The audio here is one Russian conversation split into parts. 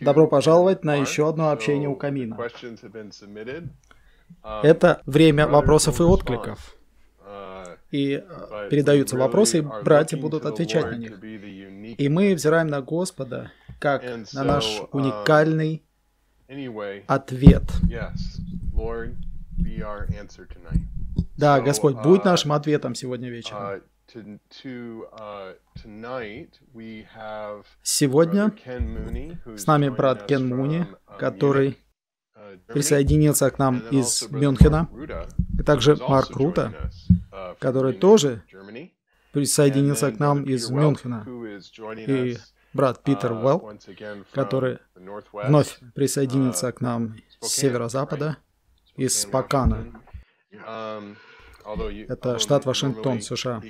Добро пожаловать на еще одно общение у камина. Это время вопросов и откликов. И э, передаются вопросы, и братья будут отвечать на них. И мы взираем на Господа как на наш уникальный ответ. Да, Господь, будь нашим ответом сегодня вечером. Сегодня с нами брат Кен Муни, который присоединился к нам из Мюнхена, и также Марк Рута, который тоже присоединился к нам из Мюнхена, и брат Питер Уэлл, который вновь присоединился к нам с северо-запада, из Спокана. Это штат Вашингтон, США.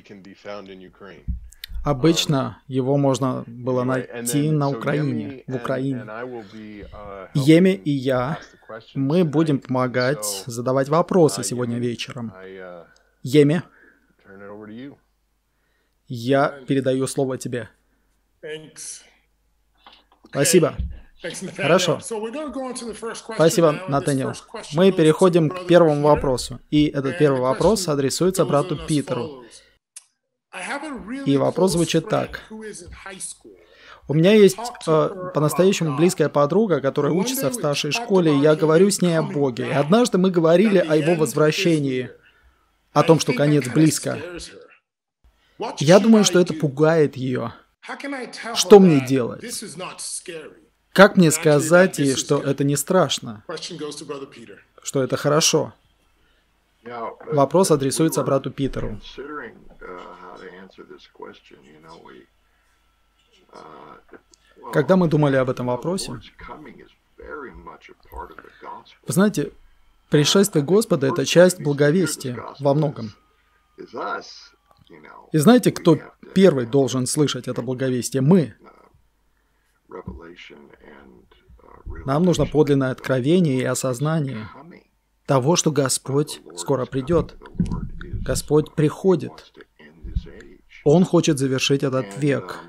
Обычно его можно было найти на Украине, в Украине. Еми и я, мы будем помогать задавать вопросы сегодня вечером. Еми, я передаю слово тебе. Спасибо. Хорошо. Спасибо, Натаниэл. Мы переходим к первому вопросу. И этот первый вопрос адресуется брату Питеру. И вопрос звучит так. У меня есть э, по-настоящему близкая подруга, которая учится в старшей школе, и я говорю с ней о Боге. И однажды мы говорили о его возвращении, о том, что конец близко. Я думаю, что это пугает ее. Что мне делать? Как мне сказать ей, что это не страшно? Что это хорошо? Вопрос адресуется брату Питеру. Когда мы думали об этом вопросе, вы знаете, пришествие Господа – это часть благовестия во многом. И знаете, кто первый должен слышать это благовестие? Мы. Нам нужно подлинное откровение и осознание того, что Господь скоро придет. Господь приходит. Он хочет завершить этот век.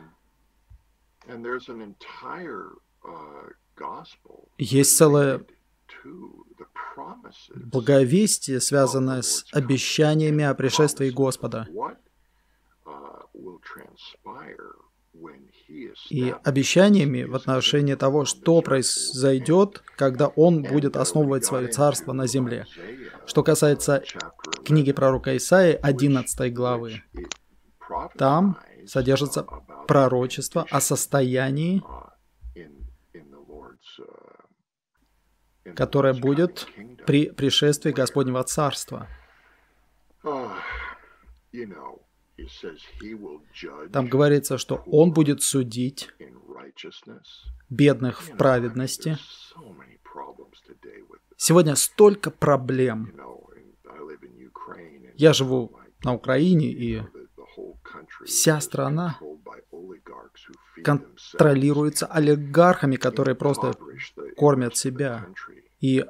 Есть целое благовестие, связанное с обещаниями о пришествии Господа и обещаниями в отношении того, что произойдет, когда он будет основывать свое царство на земле. Что касается книги пророка Исаии, 11 главы, там содержится пророчество о состоянии, которое будет при пришествии Господнего Царства. Там говорится, что Он будет судить бедных в праведности. Сегодня столько проблем. Я живу на Украине, и вся страна контролируется олигархами, которые просто кормят себя. И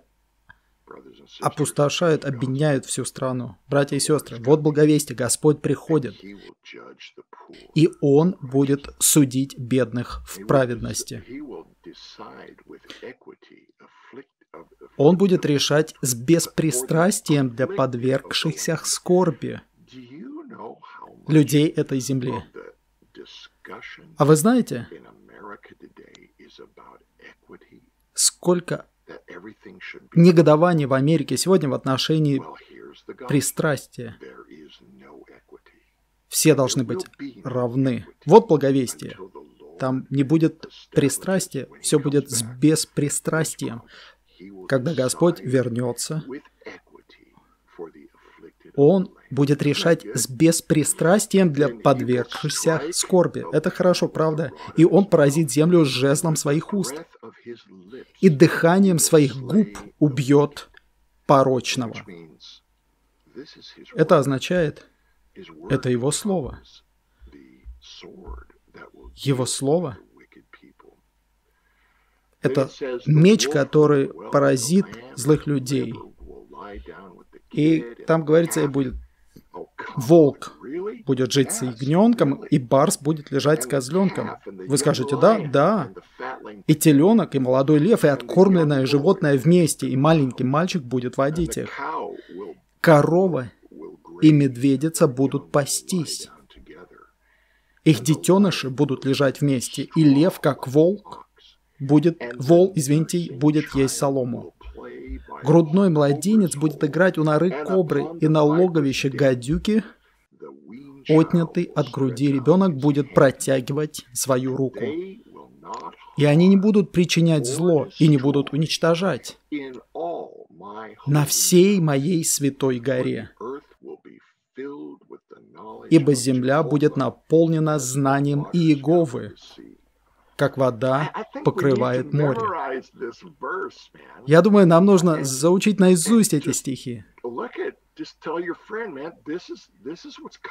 опустошают, объединяют всю страну. Братья и сестры, вот благовестие, Господь приходит, и Он будет судить бедных в праведности. Он будет решать с беспристрастием для подвергшихся скорби людей этой земли. А вы знаете, сколько негодование в Америке сегодня в отношении пристрастия. Все должны быть равны. Вот благовестие. Там не будет пристрастия, все будет с беспристрастием. Когда Господь вернется, Он будет решать с беспристрастием для подвергшихся скорби. Это хорошо, правда? И Он поразит землю жезлом своих уст и дыханием своих губ убьет порочного. Это означает, это Его Слово. Его Слово – это меч, который поразит злых людей. И там говорится, и будет волк будет жить с ягненком, и барс будет лежать с козленком. Вы скажете, да, да. И теленок, и молодой лев, и откормленное животное вместе, и маленький мальчик будет водить их. Корова и медведица будут пастись. Их детеныши будут лежать вместе, и лев, как волк, будет, вол, извините, будет есть солому. Грудной младенец будет играть у норы кобры, и на логовище гадюки отнятый от груди ребенок будет протягивать свою руку. И они не будут причинять зло и не будут уничтожать. На всей моей святой горе. Ибо земля будет наполнена знанием Иеговы, как вода покрывает море. Я думаю, нам нужно заучить наизусть эти стихи.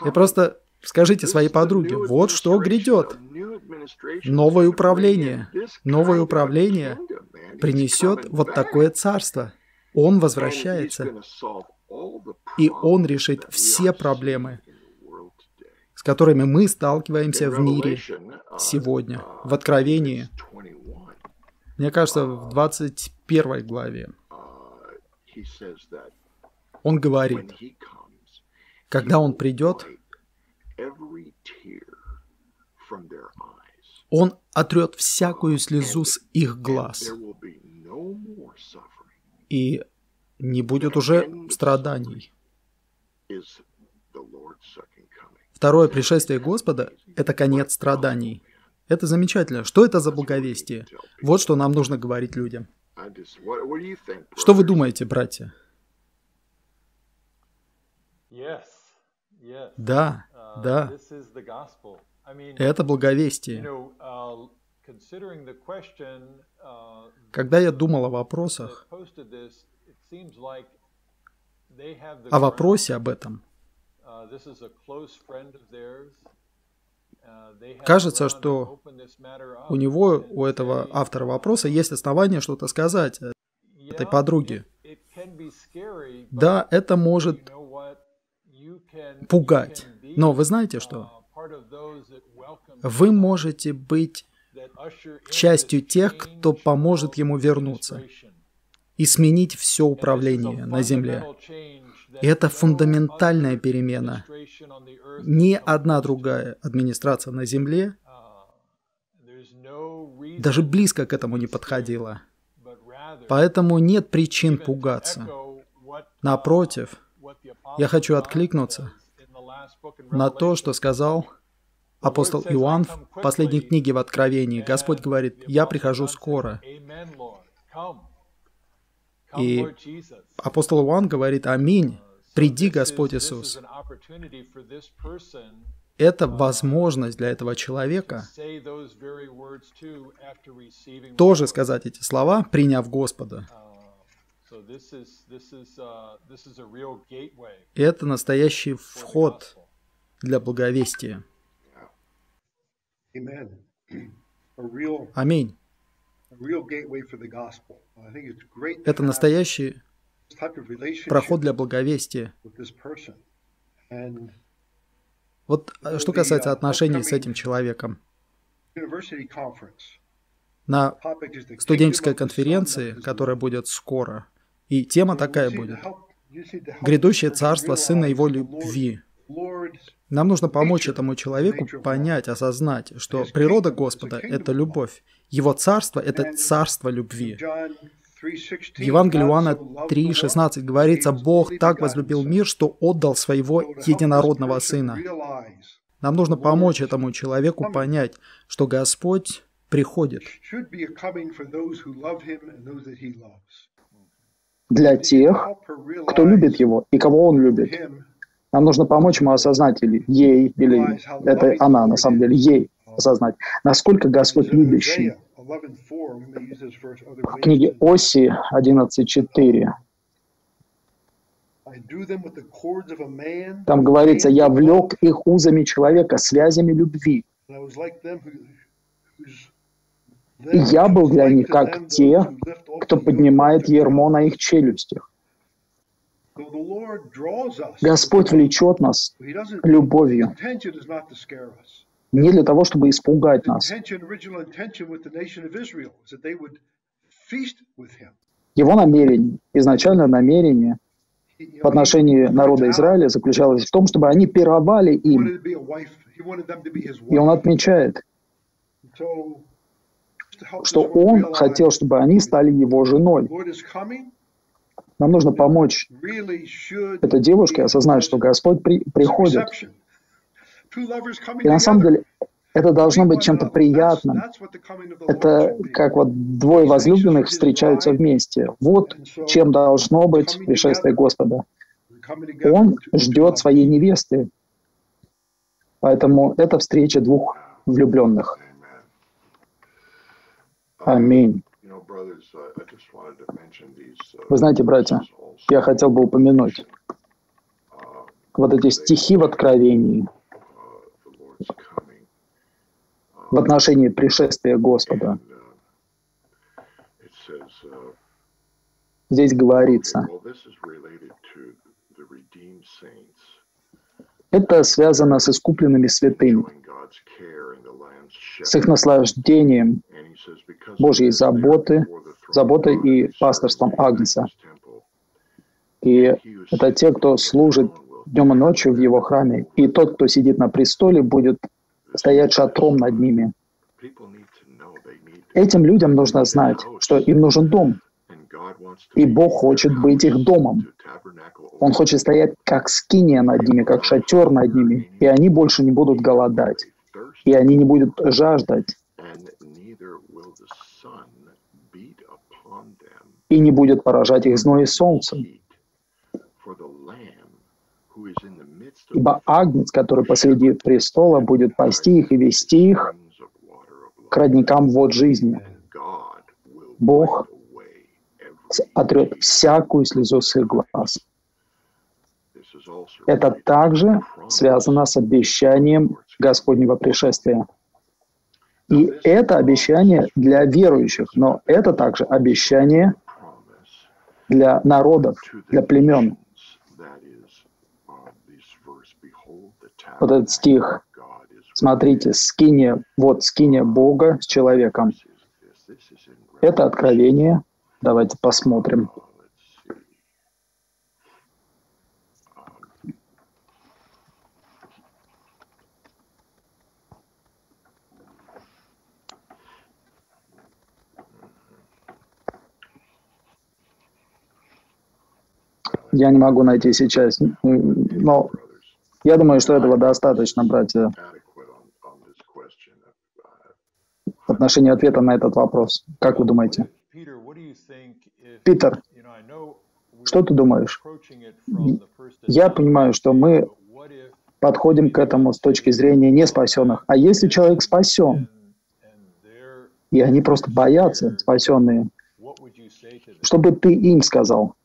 И просто скажите своей подруге, вот что грядет. Новое управление. Новое управление принесет вот такое царство. Он возвращается. И он решит все проблемы которыми мы сталкиваемся в мире сегодня, в Откровении. Мне кажется, в 21 главе он говорит, когда он придет, он отрет всякую слезу с их глаз. И не будет уже страданий. Второе пришествие Господа – это конец страданий. Это замечательно. Что это за благовестие? Вот что нам нужно говорить людям. Что вы думаете, братья? Да, да. Это благовестие. Когда я думал о вопросах, о вопросе об этом, Кажется, что у него, у этого автора вопроса, есть основания что-то сказать этой подруге. Да, это может пугать. Но вы знаете что? Вы можете быть частью тех, кто поможет ему вернуться и сменить все управление на Земле. Это фундаментальная перемена. Ни одна другая администрация на Земле даже близко к этому не подходила. Поэтому нет причин пугаться. Напротив, я хочу откликнуться на то, что сказал апостол Иоанн в последней книге в Откровении. Господь говорит, «Я прихожу скоро». И апостол Иоанн говорит «Аминь». Приди, Господь Иисус. Это возможность для этого человека тоже сказать эти слова, приняв Господа. Это настоящий вход для благовестия. Аминь. Это настоящий проход для благовестия. Вот э, что касается отношений с этим человеком. На студенческой конференции, которая будет скоро, и тема такая будет. Грядущее царство Сына Его любви. Нам нужно помочь этому человеку понять, осознать, что природа Господа — это любовь. Его царство — это царство любви. В Евангелии Иоанна 3,16 говорится, «Бог так возлюбил мир, что отдал своего единородного Сына». Нам нужно помочь этому человеку понять, что Господь приходит. Для тех, кто любит Его и кого Он любит. Нам нужно помочь ему осознать, или ей, или это она, на самом деле, ей осознать, насколько Господь любящий, в книге Оси 11.4. Там говорится, «Я влек их узами человека, связями любви». И я был для них как те, кто поднимает ермо на их челюстях. Господь влечет нас любовью. Не для того, чтобы испугать нас. Его намерение, изначальное намерение в отношении народа Израиля заключалось в том, чтобы они пировали им. И он отмечает, что он хотел, чтобы они стали его женой. Нам нужно помочь этой девушке осознать, что Господь при, приходит. И на самом деле это должно быть чем-то приятным. Это как вот двое возлюбленных встречаются вместе. Вот чем должно быть пришествие Господа. Он ждет своей невесты. Поэтому это встреча двух влюбленных. Аминь. Вы знаете, братья, я хотел бы упомянуть вот эти стихи в Откровении в отношении пришествия Господа. Здесь говорится, это связано с искупленными святыми, с их наслаждением Божьей заботы, заботой и пасторством Агнца. И это те, кто служит днем и ночью в его храме. И тот, кто сидит на престоле, будет стоять шатром над ними. Этим людям нужно знать, что им нужен дом. И Бог хочет быть их домом. Он хочет стоять как скиния над ними, как шатер над ними. И они больше не будут голодать. И они не будут жаждать. И не будет поражать их зной и солнцем. Ибо Агнец, который посреди престола, будет пасти их и вести их к родникам вод жизни. Бог отрет всякую слезу с их глаз. Это также связано с обещанием Господнего пришествия. И это обещание для верующих, но это также обещание для народов, для племен. Вот этот стих. Смотрите, скиния, вот скиния Бога с человеком. Это откровение. Давайте посмотрим. Я не могу найти сейчас, но я думаю, что этого достаточно, братья, в отношении ответа на этот вопрос. Как вы думаете? Питер, что ты думаешь? Я понимаю, что мы подходим к этому с точки зрения неспасенных. А если человек спасен, и они просто боятся, спасенные, что бы ты им сказал?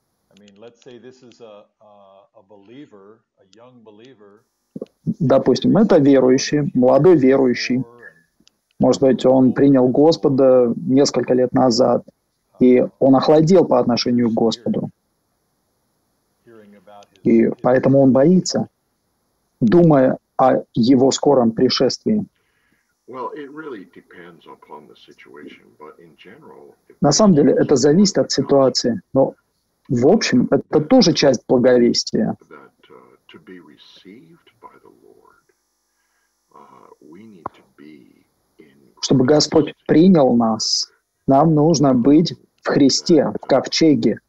Допустим, это верующий, молодой верующий. Может быть, он принял Господа несколько лет назад, и он охладел по отношению к Господу. И поэтому он боится, думая о его скором пришествии. На самом деле это зависит от ситуации, но в общем, это тоже часть благовестия. Чтобы Господь принял нас, нам нужно быть в Христе, в ковчеге.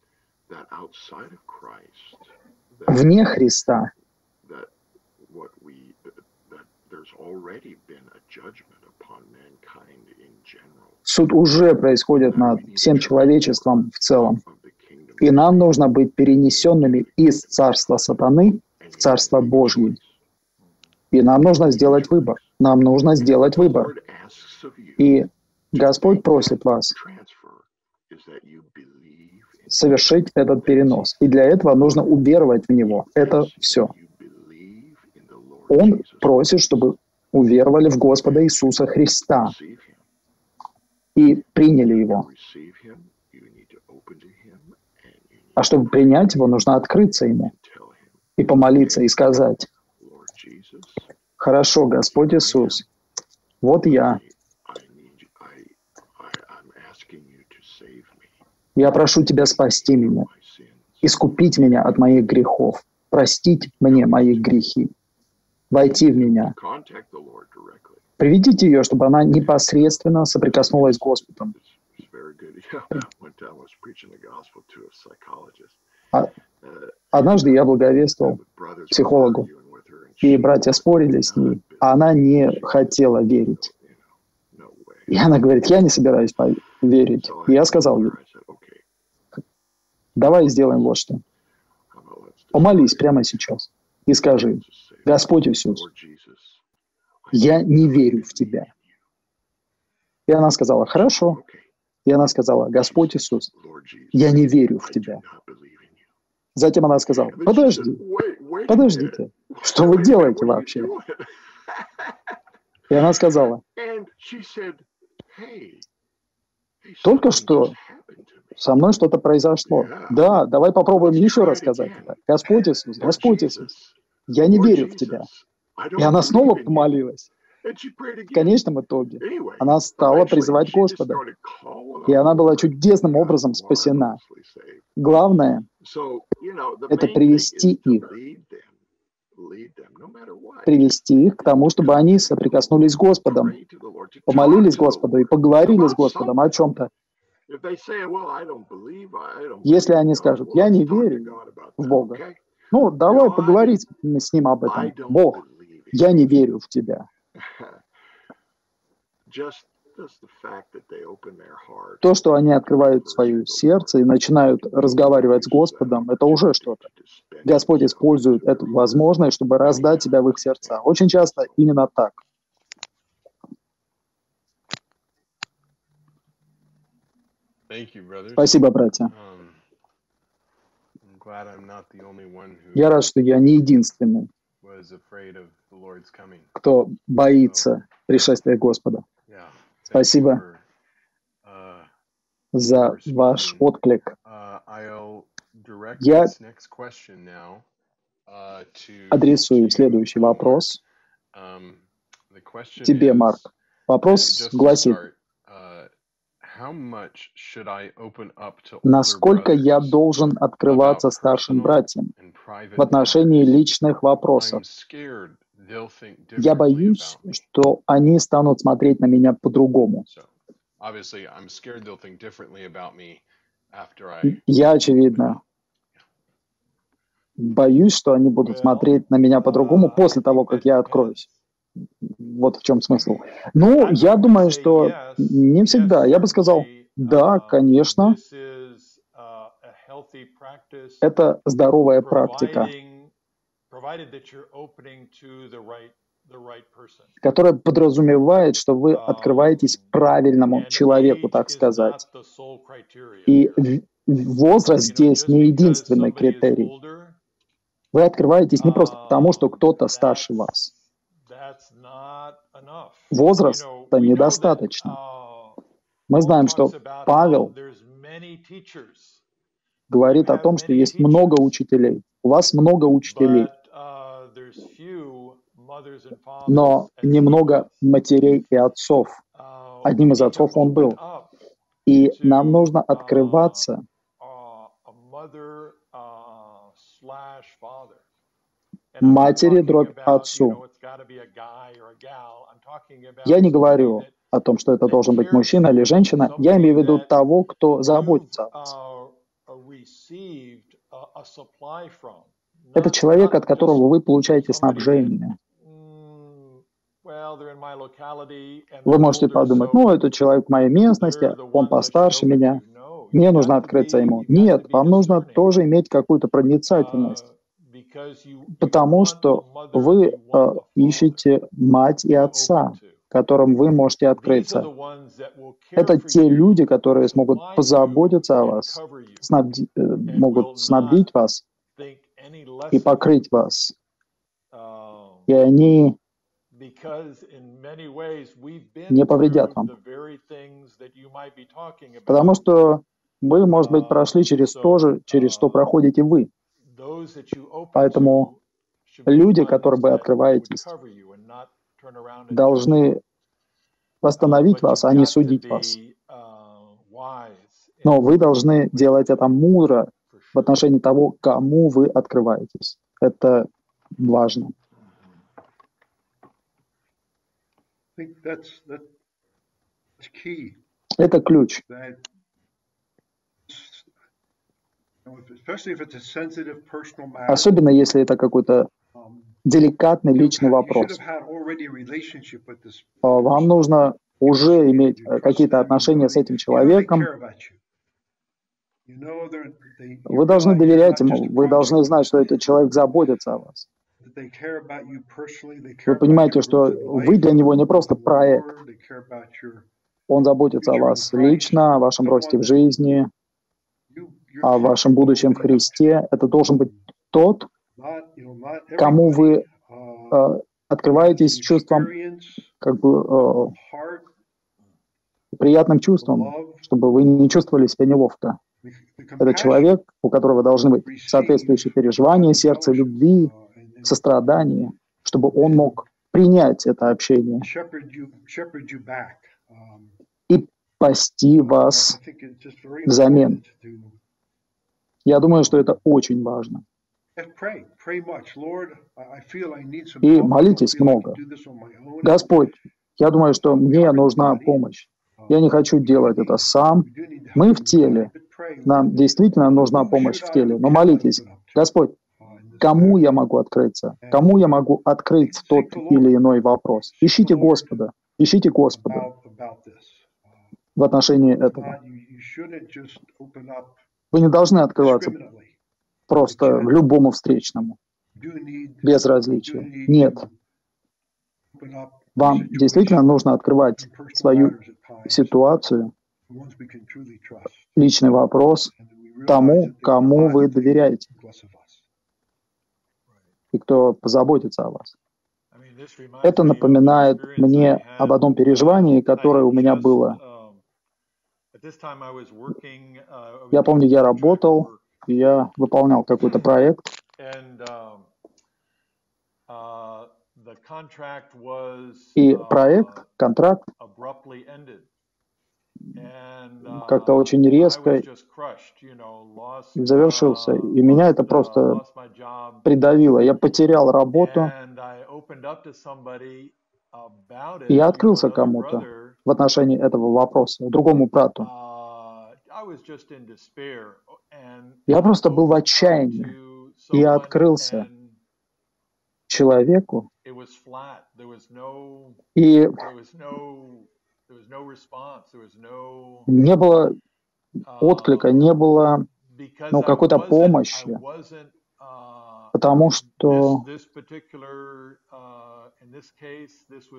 Вне Христа суд уже происходит над всем человечеством в целом. И нам нужно быть перенесенными из царства сатаны в царство Божье. И нам нужно сделать выбор. Нам нужно сделать выбор. И Господь просит вас совершить этот перенос. И для этого нужно уверовать в Него. Это все. Он просит, чтобы уверовали в Господа Иисуса Христа и приняли Его. А чтобы принять его, нужно открыться ему и помолиться, и сказать, «Хорошо, Господь Иисус, вот я. Я прошу Тебя спасти меня, искупить меня от моих грехов, простить мне мои грехи, войти в меня. Приведите ее, чтобы она непосредственно соприкоснулась с Господом. Однажды я благовествовал психологу, и братья спорили с ней, а она не хотела верить. И она говорит, я не собираюсь верить. И я сказал ей, давай сделаем вот что. Помолись прямо сейчас и скажи, Господь Иисус, я не верю в Тебя. И она сказала, хорошо. И она сказала, Господь Иисус, я не верю в Тебя. Затем она сказала, подожди, подождите, что вы делаете вообще? И она сказала, только что со мной что-то произошло. Да, давай попробуем еще раз сказать это. Господь Иисус, Господь Иисус, я не верю в Тебя. И она снова помолилась. В конечном итоге она стала призывать Господа, и она была чудесным образом спасена. Главное — это привести их, привести их к тому, чтобы они соприкоснулись с Господом, помолились Господу и поговорили с Господом о чем-то. Если они скажут, я не верю в Бога, ну, давай поговорить с Ним об этом. Бог, я не верю в Тебя. То, что они открывают свое сердце и начинают разговаривать с Господом, это уже что-то. Господь использует эту возможность, чтобы раздать тебя в их сердца. Очень часто именно так. Спасибо, братья. Um, я рад, что я не единственный, кто боится пришествия Господа. Спасибо uh, за ваш отклик. Uh, Я uh, адресую следующий вопрос um, тебе, Марк. Вопрос гласит, Насколько я должен открываться старшим братьям в отношении личных вопросов? Я боюсь, что они станут смотреть на меня по-другому. Я, очевидно, боюсь, что они будут смотреть на меня по-другому после того, как я откроюсь. Вот в чем смысл. Ну, я думаю, что не всегда. Я бы сказал, да, конечно, это здоровая практика, которая подразумевает, что вы открываетесь правильному человеку, так сказать. И возраст здесь не единственный критерий. Вы открываетесь не просто потому, что кто-то старше вас. Возраста недостаточно. Uh, Мы знаем, что Павел говорит о том, что есть много учителей. У вас много учителей, uh, но немного матерей и отцов. Uh, Одним из отцов он был. И нам нужно открываться матери дробь отцу. Я не говорю о том, что это должен быть мужчина или женщина. Я имею в виду того, кто заботится о вас. Это человек, от которого вы получаете снабжение. Вы можете подумать, ну, это человек в моей местности, он постарше меня, мне нужно открыться ему. Нет, вам нужно тоже иметь какую-то проницательность потому что вы э, ищете мать и отца, которым вы можете открыться. Это те люди, которые смогут позаботиться о вас, снабди, э, могут снабдить вас и покрыть вас. И они не повредят вам. Потому что Вы, может быть, прошли через то же, через что проходите вы. Поэтому люди, которым вы открываетесь, должны восстановить вас, а не судить вас. Но вы должны делать это мудро в отношении того, кому вы открываетесь. Это важно. Это ключ. Особенно если это какой-то деликатный личный вопрос. А, вам нужно уже иметь э, какие-то отношения с этим человеком. Вы должны доверять ему, вы должны знать, что этот человек заботится о вас. Вы понимаете, что вы для него не просто проект. Он заботится о вас лично, о вашем росте в жизни, о вашем будущем в Христе. Это должен быть тот, кому вы э, открываетесь чувством, как бы э, приятным чувством, чтобы вы не чувствовали себя неловко. Это человек, у которого должны быть соответствующие переживания, сердце любви, сострадание, чтобы он мог принять это общение и пасти вас взамен. Я думаю, что это очень важно. И молитесь много. Господь, я думаю, что мне нужна помощь. Я не хочу делать это сам. Мы в теле. Нам действительно нужна помощь в теле. Но молитесь. Господь, кому я могу открыться? Кому я могу открыть тот или иной вопрос? Ищите Господа. Ищите Господа в отношении этого. Вы не должны открываться просто любому встречному, без различия. Нет. Вам действительно нужно открывать свою ситуацию, личный вопрос тому, кому вы доверяете. и кто позаботится о вас. Это напоминает мне об одном переживании, которое у меня было. Я помню, я работал, я выполнял какой-то проект, и проект, контракт как-то очень резко завершился. И меня это просто придавило. Я потерял работу. Я открылся кому-то в отношении этого вопроса, другому брату. Я просто был в отчаянии. И я открылся человеку. И не было uh, отклика, не было ну, какой-то помощи, uh, потому что uh,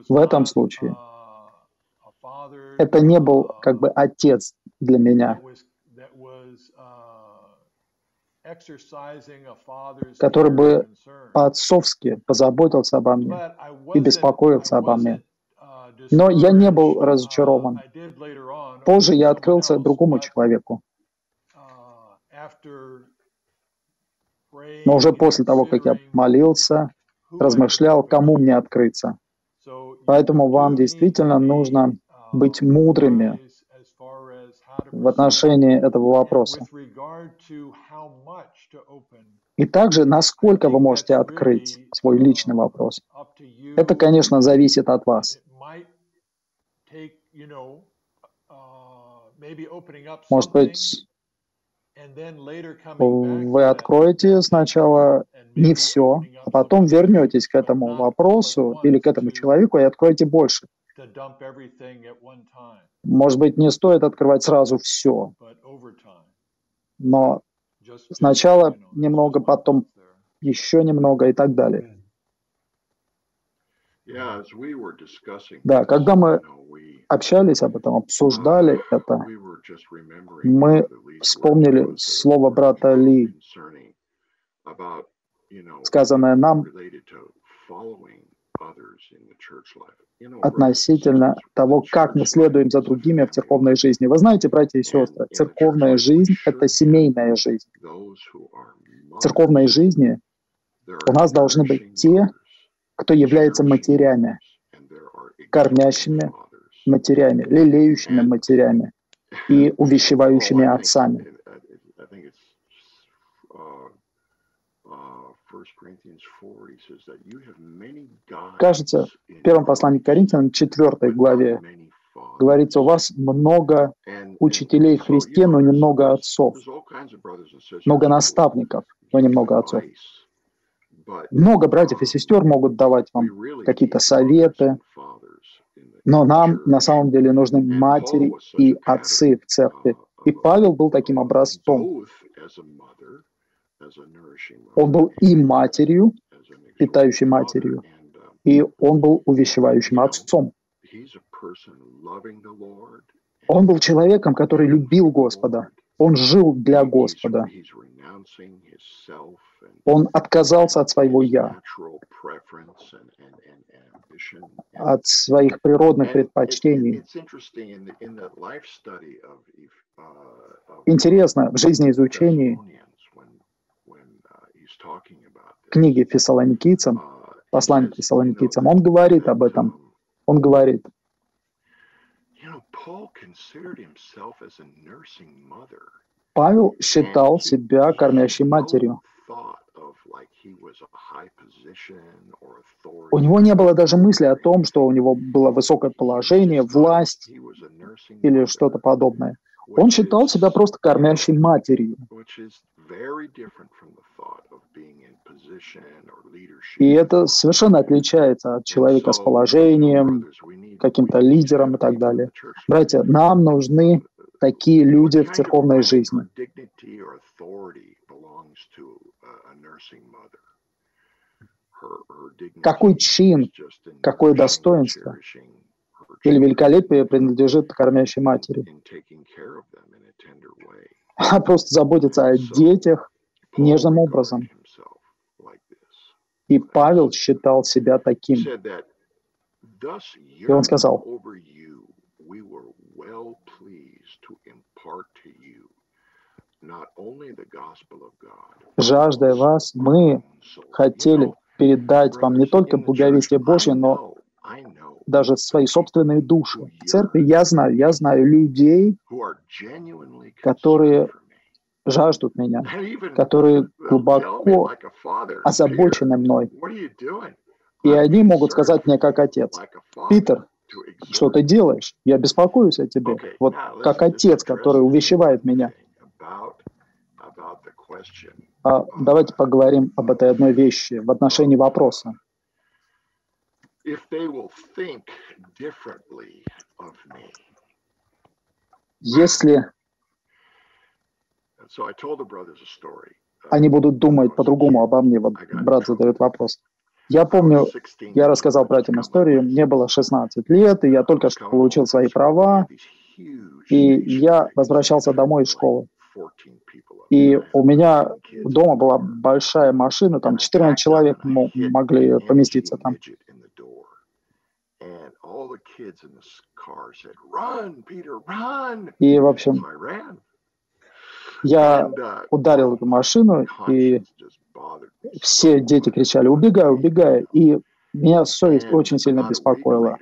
в этом случае это не был как бы отец для меня, который бы по-отцовски позаботился обо мне и беспокоился обо мне. Но я не был разочарован. Позже я открылся другому человеку. Но уже после того, как я молился, размышлял, кому мне открыться. Поэтому вам действительно нужно быть мудрыми в отношении этого вопроса. И также, насколько вы можете открыть свой личный вопрос. Это, конечно, зависит от вас. Может быть, вы откроете сначала не все, а потом вернетесь к этому вопросу или к этому человеку и откроете больше. Может быть, не стоит открывать сразу все, но сначала немного, потом еще немного и так далее. Да, когда мы общались об этом, обсуждали это, мы вспомнили слово брата Ли, сказанное нам относительно того, как мы следуем за другими в церковной жизни. Вы знаете, братья и сестры, церковная жизнь — это семейная жизнь. В церковной жизни у нас должны быть те, кто является матерями, кормящими матерями, лелеющими матерями и увещевающими отцами. Кажется, в первом послании к Коринфянам, 4 главе, говорится, у вас много учителей в Христе, но немного отцов. Много наставников, но немного отцов. Много братьев и сестер могут давать вам какие-то советы, но нам на самом деле нужны матери и отцы в церкви. И Павел был таким образцом. Он был и матерью, питающей матерью, и он был увещевающим отцом. Он был человеком, который любил Господа. Он жил для Господа. Он отказался от своего «я», от своих природных предпочтений. Интересно, в жизни изучений книги фессалоникийцам, послание фессалоникийцам, он говорит об этом. Он говорит, Павел считал себя кормящей матерью. У него не было даже мысли о том, что у него было высокое положение, власть или что-то подобное. Он считал себя просто кормящей матерью. И это совершенно отличается от человека с положением, каким-то лидером и так далее. Братья, нам нужны такие люди в церковной жизни. Какой чин, какое достоинство или великолепие принадлежит кормящей матери. Она просто заботится о детях нежным образом. И Павел считал себя таким. И он сказал, жаждая вас, мы хотели передать вам не только благовестие Божье, но даже свои собственные души. В церкви я знаю, я знаю людей, которые жаждут меня, которые глубоко озабочены мной. И они могут сказать мне как отец, «Питер, что ты делаешь? Я беспокоюсь о тебе». Вот как отец, который увещевает меня. А давайте поговорим об этой одной вещи в отношении вопроса. Если они будут думать по-другому обо мне, вот брат задает вопрос. Я помню, я рассказал братьям историю, мне было 16 лет, и я только что получил свои права, и я возвращался домой из школы. И у меня дома была большая машина, там 14 человек могли поместиться там. И, в общем, я ударил эту машину, и все дети кричали «убегай, убегай!» И меня совесть очень сильно беспокоила.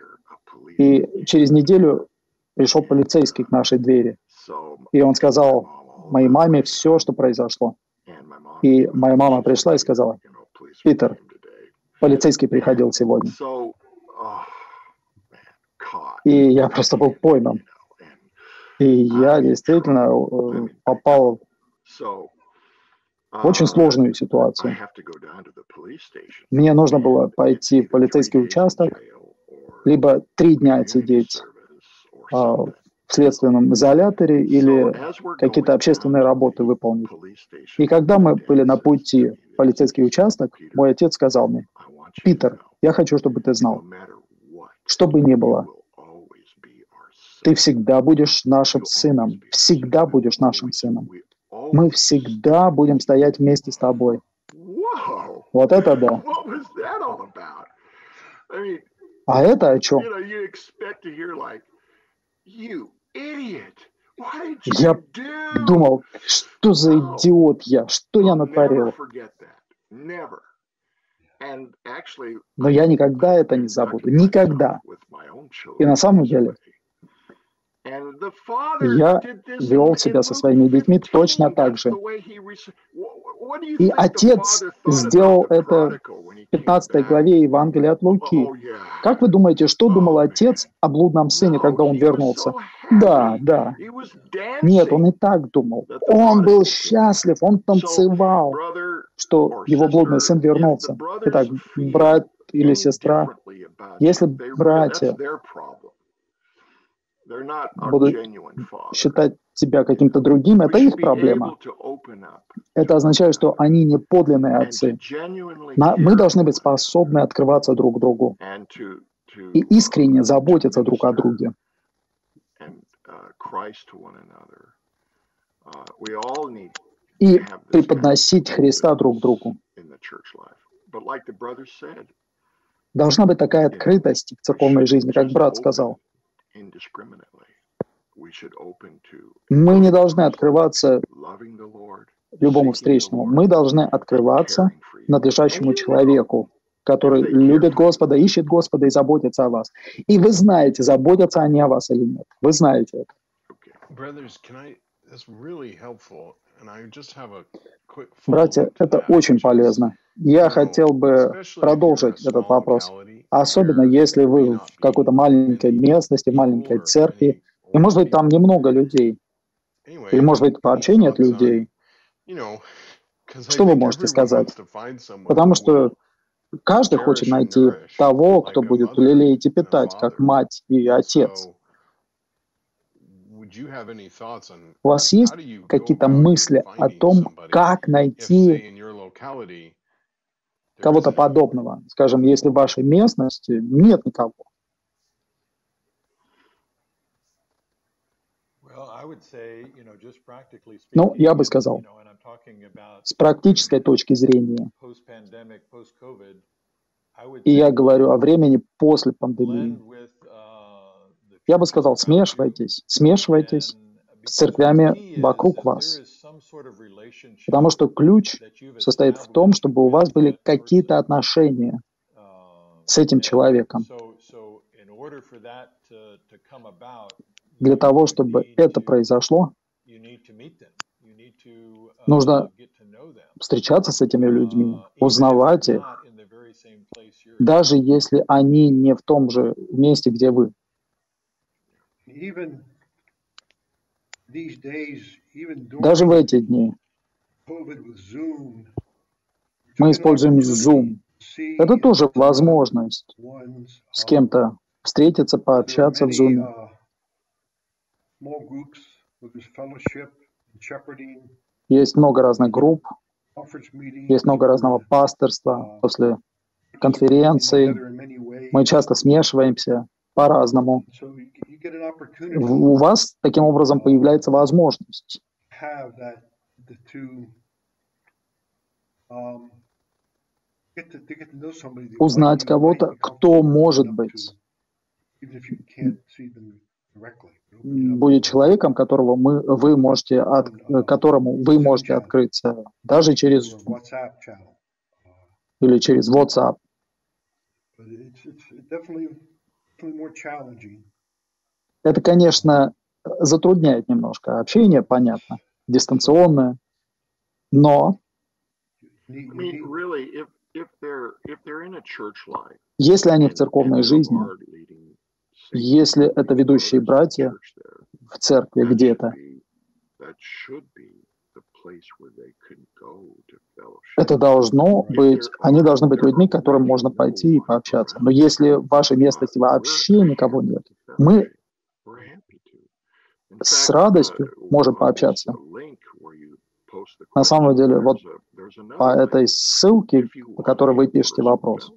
И через неделю пришел полицейский к нашей двери. И он сказал моей маме все, что произошло. И моя мама пришла и сказала, «Питер, полицейский приходил сегодня». И я просто был пойман. И я действительно э, попал в очень сложную ситуацию. Мне нужно было пойти в полицейский участок, либо три дня сидеть а, в следственном изоляторе или какие-то общественные работы выполнить. И когда мы были на пути в полицейский участок, мой отец сказал мне, «Питер, я хочу, чтобы ты знал, что бы ни было, ты всегда будешь нашим сыном. Всегда будешь нашим сыном. Мы всегда будем стоять вместе с тобой. Вот это да. А это о чем? Я думал, что за идиот я, что я натворил. Но я никогда это не забуду, никогда. И на самом деле я вел себя со своими детьми точно так же. И отец сделал это в 15 главе Евангелия от Луки. Как вы думаете, что думал отец о блудном сыне, когда он вернулся? Да, да. Нет, он и так думал. Он был счастлив, он танцевал, что его блудный сын вернулся. Итак, брат или сестра, если братья будут считать тебя каким-то другим, это их проблема. Это означает, что они не подлинные отцы. Мы должны быть способны открываться друг другу и искренне заботиться друг о друге. И преподносить Христа друг другу. Должна быть такая открытость в церковной жизни, как брат сказал. Мы не должны открываться любому встречному. Мы должны открываться надлежащему человеку, который любит Господа, ищет Господа и заботится о вас. И вы знаете, заботятся они о вас или нет. Вы знаете это. Братья, это очень полезно. Я хотел бы продолжить этот вопрос. Особенно если вы в какой-то маленькой местности, маленькой церкви, и может быть там немного людей, или может быть вообще нет людей. Что вы можете сказать? Потому что каждый хочет найти того, кто будет лелеять и питать, как мать и отец. У вас есть какие-то мысли о том, как найти кого-то подобного? Скажем, если в вашей местности нет никого. Ну, я бы сказал, с практической точки зрения, и я говорю о времени после пандемии, я бы сказал, смешивайтесь, смешивайтесь с церквями вокруг вас. Потому что ключ состоит в том, чтобы у вас были какие-то отношения с этим человеком. Для того, чтобы это произошло, нужно встречаться с этими людьми, узнавать их, даже если они не в том же месте, где вы. Даже в эти дни мы используем Zoom. Это тоже возможность с кем-то встретиться, пообщаться в Zoom. Есть много разных групп, есть много разного пасторства после конференции. Мы часто смешиваемся по-разному. У вас таким образом появляется возможность. Узнать кого-то, кто может быть. будет человеком, которого мы, вы можете от, которому вы можете открыться даже через или через WhatsApp. Это, конечно, затрудняет немножко. Общение, понятно, дистанционное, но если они в церковной жизни, если это ведущие братья в церкви где-то, это должно быть, они должны быть людьми, к которым можно пойти и пообщаться. Но если в вашей местности вообще никого нет, мы с радостью можем пообщаться. На самом деле, вот по этой ссылке, по которой вы пишете вопрос,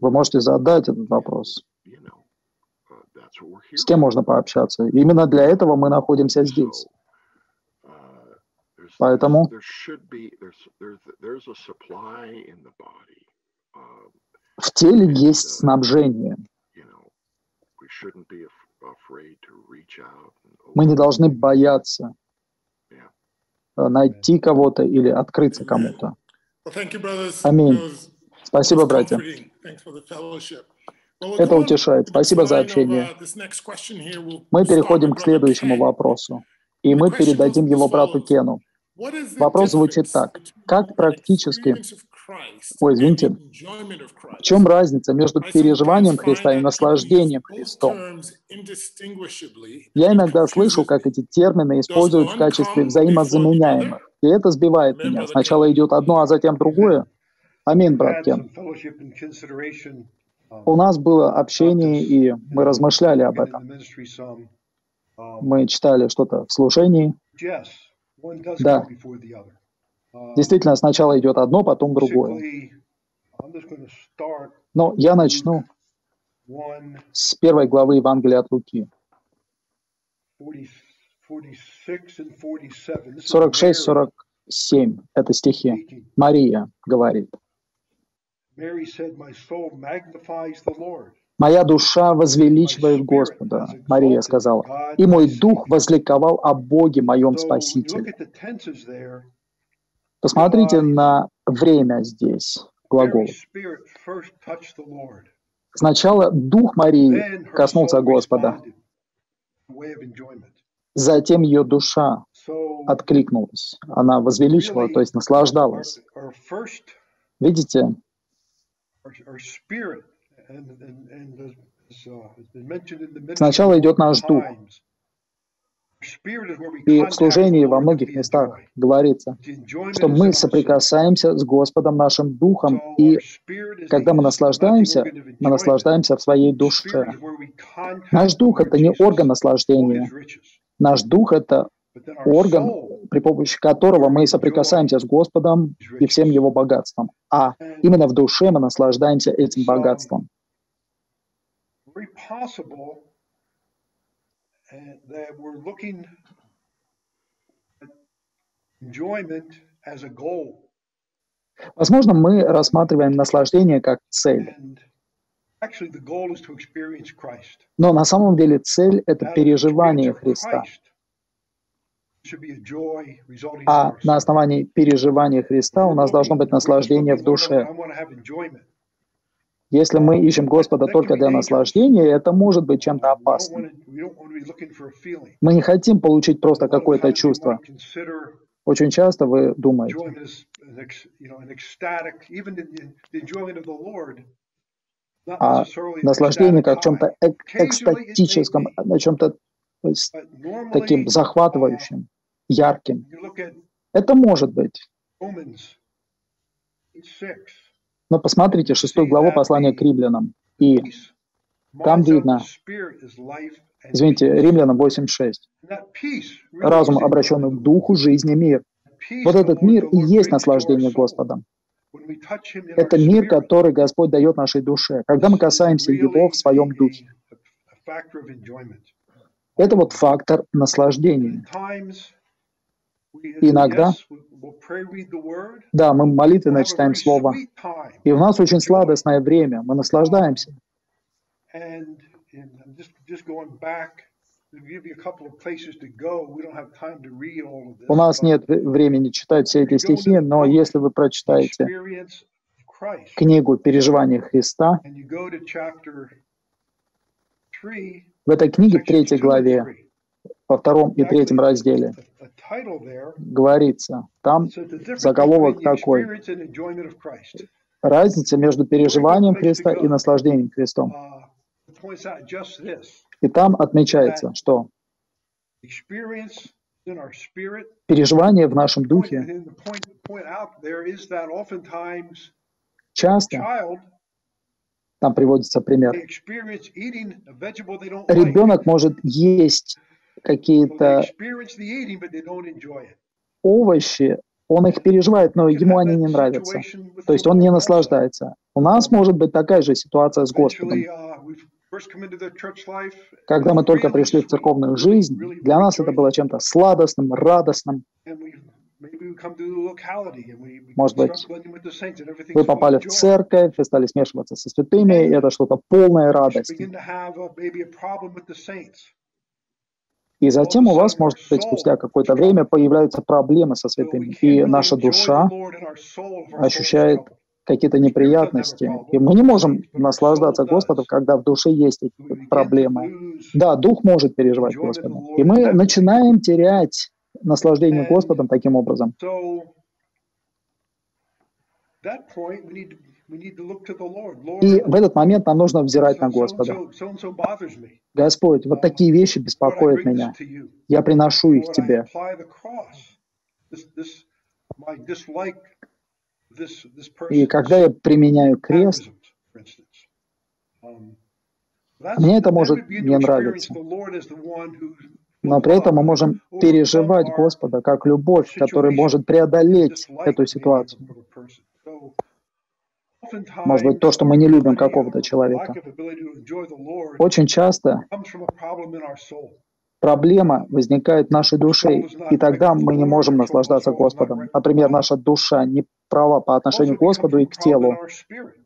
вы можете задать этот вопрос. С кем можно пообщаться? Именно для этого мы находимся здесь. Поэтому В теле есть снабжение. Мы не должны бояться э, найти кого-то или открыться кому-то. Аминь. Спасибо, братья. Это утешает. Спасибо за общение. Uh, мы переходим к следующему вопросу, и мы передадим его брату Кену. Вопрос звучит так. Как практически Ой, извините. В чем разница между переживанием Христа и наслаждением Христом? Я иногда слышу, как эти термины используют в качестве взаимозаменяемых. И это сбивает меня. Сначала идет одно, а затем другое. Аминь, брат Кен. У нас было общение, и мы размышляли об этом. Мы читали что-то в служении. Да. Действительно, сначала идет одно, потом другое. Но я начну с первой главы Евангелия от Луки. 46-47 – это стихи. Мария говорит. «Моя душа возвеличивает Господа», Мария сказала, «и мой дух возликовал о Боге моем Спасителе». Посмотрите на время здесь, глагол. Сначала дух Марии коснулся Господа, затем ее душа откликнулась. Она возвеличивала, то есть наслаждалась. Видите? Сначала идет наш дух. И в служении во многих местах говорится, что мы соприкасаемся с Господом нашим Духом, и когда мы наслаждаемся, мы наслаждаемся в своей душе. Наш Дух — это не орган наслаждения. Наш Дух — это орган, при помощи которого мы соприкасаемся с Господом и всем Его богатством. А именно в душе мы наслаждаемся этим богатством that we're looking at enjoyment as a goal. Возможно, мы рассматриваем наслаждение как цель. Но на самом деле цель — это переживание Христа. А на основании переживания Христа у нас должно быть наслаждение в душе. Если мы ищем Господа только для наслаждения, это может быть чем-то опасным. Мы не хотим получить просто какое-то чувство. Очень часто вы думаете, а наслаждение как чем-то экстатическом, на чем-то таким захватывающим, ярким. Это может быть. Но посмотрите шестую главу послания к римлянам. И там видно, извините, римлянам 8.6. Разум, обращенный к духу, жизни, мир. Вот этот мир и есть наслаждение Господом. Это мир, который Господь дает нашей душе, когда мы касаемся Его в своем духе. Это вот фактор наслаждения. Иногда, да, мы молитвенно читаем Слово, и у нас очень сладостное время, мы наслаждаемся. У нас нет времени читать все эти стихи, но если вы прочитаете книгу «Переживания Христа», в этой книге, в третьей главе, во втором и третьем разделе. Говорится, там заголовок такой, разница между переживанием Христа и наслаждением Христом. И там отмечается, что переживание в нашем духе часто, там приводится пример, ребенок может есть какие-то овощи, он их переживает, но ему они не нравятся. То есть он не наслаждается. У нас может быть такая же ситуация с Господом. Когда мы только пришли в церковную жизнь, для нас это было чем-то сладостным, радостным. Может быть, вы попали в церковь и стали смешиваться со святыми, и это что-то полное радости. И затем у вас, может быть, спустя какое-то время появляются проблемы со святыми, и наша душа ощущает какие-то неприятности. И мы не можем наслаждаться Господом, когда в душе есть эти проблемы. Да, дух может переживать Господа. И мы начинаем терять наслаждение Господом таким образом. И в этот момент нам нужно взирать на Господа. Господь, вот такие вещи беспокоят меня. Я приношу их Тебе. И когда я применяю крест, мне это может не нравиться. Но при этом мы можем переживать Господа как любовь, которая может преодолеть эту ситуацию. Может быть, то, что мы не любим какого-то человека. Очень часто проблема возникает в нашей душе, и тогда мы не можем наслаждаться Господом. Например, наша душа не права по отношению к Господу и к телу.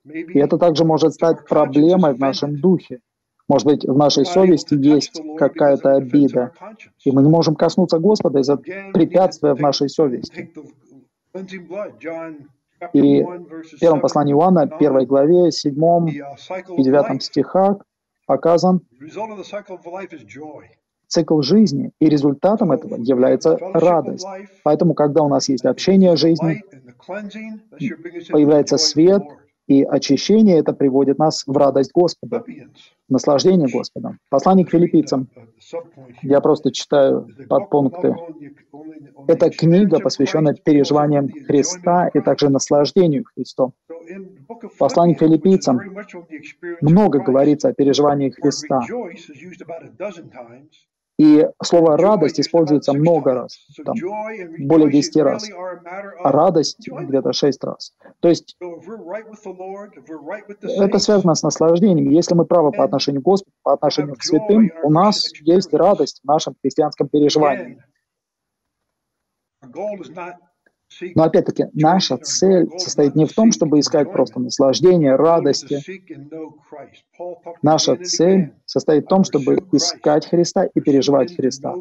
И это также может стать проблемой в нашем духе. Может быть, в нашей совести есть какая-то обида, и мы не можем коснуться Господа из-за препятствия в нашей совести. И в первом послании Иоанна, первой главе, седьмом и девятом стихах показан цикл жизни, и результатом этого является радость. Поэтому, когда у нас есть общение жизни, появляется свет, и очищение это приводит нас в радость Господа, наслаждение Господом. Послание к филиппийцам. Я просто читаю подпункты. Это книга, посвященная переживаниям Христа и также наслаждению Христом. Послание к филиппийцам много говорится о переживании Христа. И слово «радость» используется много раз, там, более 10 раз, а радость где-то 6 раз. То есть это связано с наслаждением. Если мы правы по отношению к Господу, по отношению к святым, у нас есть радость в нашем христианском переживании. Но опять-таки, наша цель состоит не в том, чтобы искать просто наслаждение, радости. Наша цель состоит в том, чтобы искать Христа и переживать Христа.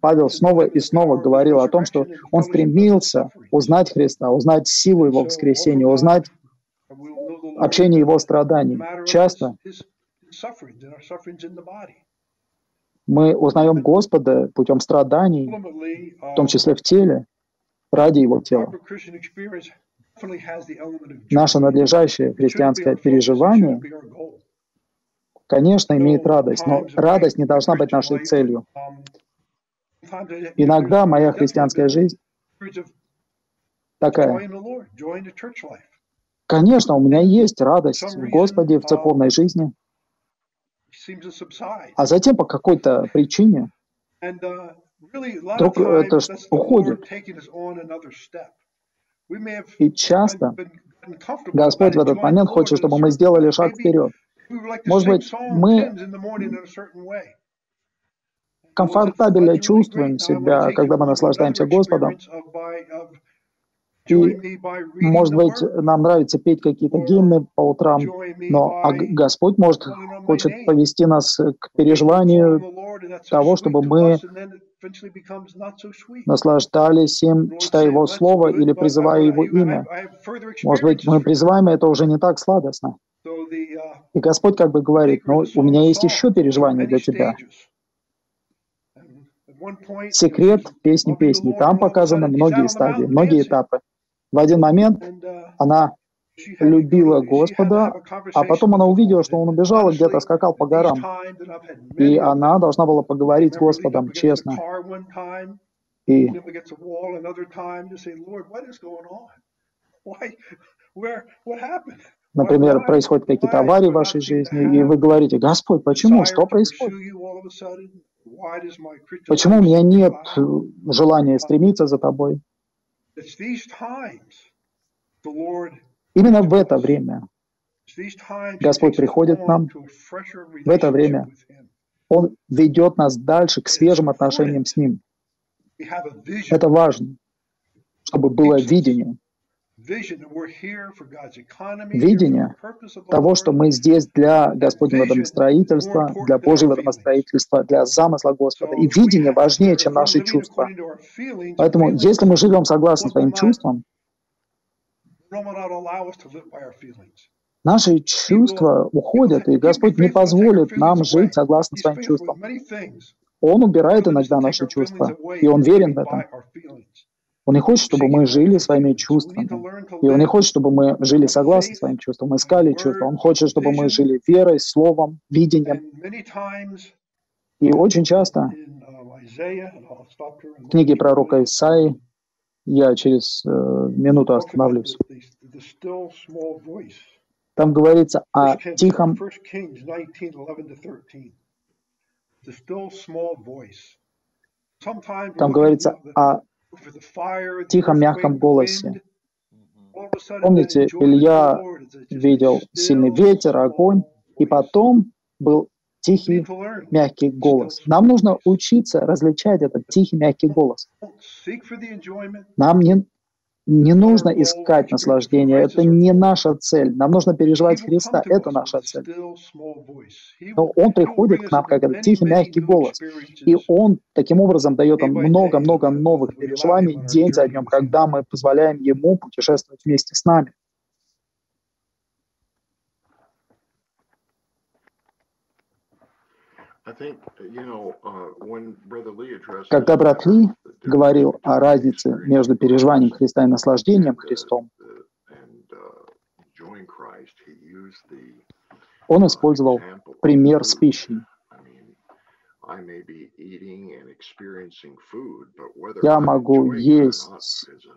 Павел снова и снова говорил о том, что он стремился узнать Христа, узнать силу Его воскресения, узнать общение Его страданий. Часто мы узнаем Господа путем страданий, в том числе в теле, ради его тела. Наше надлежащее христианское переживание, конечно, имеет радость, но радость не должна быть нашей целью. Иногда моя христианская жизнь такая. Конечно, у меня есть радость в Господе, в церковной жизни. А затем по какой-то причине Вдруг это уходит. И часто Господь в этот момент хочет, чтобы мы сделали шаг вперед. Может быть, мы комфортабельно чувствуем себя, когда мы наслаждаемся Господом. И, может быть, нам нравится петь какие-то гимны по утрам, но а Господь, может, хочет повести нас к переживанию того, чтобы мы наслаждались им, читая Его Слово или призывая Его имя. Может быть, мы призываем это уже не так сладостно. И Господь как бы говорит, ну, у меня есть еще переживания для тебя. Секрет песни песни. Там показаны многие стадии, многие этапы. В один момент она любила Господа, а потом она увидела, что он убежал и где-то скакал по горам. И она должна была поговорить с Господом честно. И Например, происходят какие-то аварии в вашей жизни, и вы говорите, Господь, почему? Что происходит? Почему у меня нет желания стремиться за тобой? Именно в это время Господь приходит к нам, в это время Он ведет нас дальше к свежим отношениям с Ним. Это важно. чтобы было видение. Видение того, что мы здесь для Господнего домостроительства, для Божьего домостроительства, для замысла Господа. И видение важнее, чем наши чувства. Поэтому, если мы живем согласно своим чувствам, наши чувства уходят, и Господь не позволит нам жить согласно своим чувствам. Он убирает иногда наши чувства, и Он верен в этом. Он не хочет, чтобы мы жили своими чувствами. И Он не хочет, чтобы мы жили согласно своим чувствам, искали чувства. Он хочет, чтобы мы жили верой, словом, видением. И очень часто в книге пророка Исаи, я через э, минуту остановлюсь, там говорится о тихом там говорится о тихом, мягком голосе. Помните, Илья видел сильный ветер, огонь, и потом был тихий, мягкий голос. Нам нужно учиться различать этот тихий, мягкий голос. Нам не, не нужно искать наслаждение, это не наша цель. Нам нужно переживать Христа, это наша цель. Но Он приходит к нам как этот тихий, мягкий голос. И Он таким образом дает нам много-много новых переживаний день за днем, когда мы позволяем Ему путешествовать вместе с нами. Когда брат Ли говорил о разнице между переживанием Христа и наслаждением Христом, он использовал пример с пищей. Я могу есть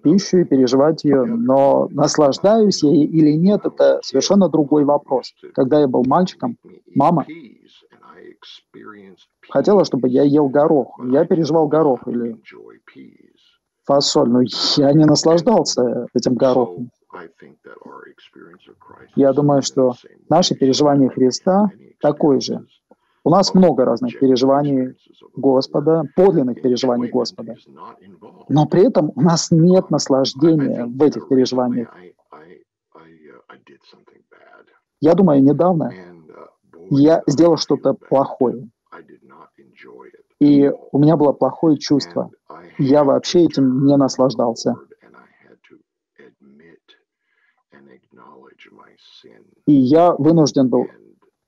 пищу и переживать ее, но наслаждаюсь я или нет, это совершенно другой вопрос. Когда я был мальчиком, мама хотела, чтобы я ел горох. Я переживал горох или фасоль, но я не наслаждался этим горохом. Я думаю, что наше переживание Христа такое же. У нас много разных переживаний Господа, подлинных переживаний Господа. Но при этом у нас нет наслаждения в этих переживаниях. Я думаю, недавно я сделал что-то плохое. И у меня было плохое чувство. Я вообще этим не наслаждался. И я вынужден был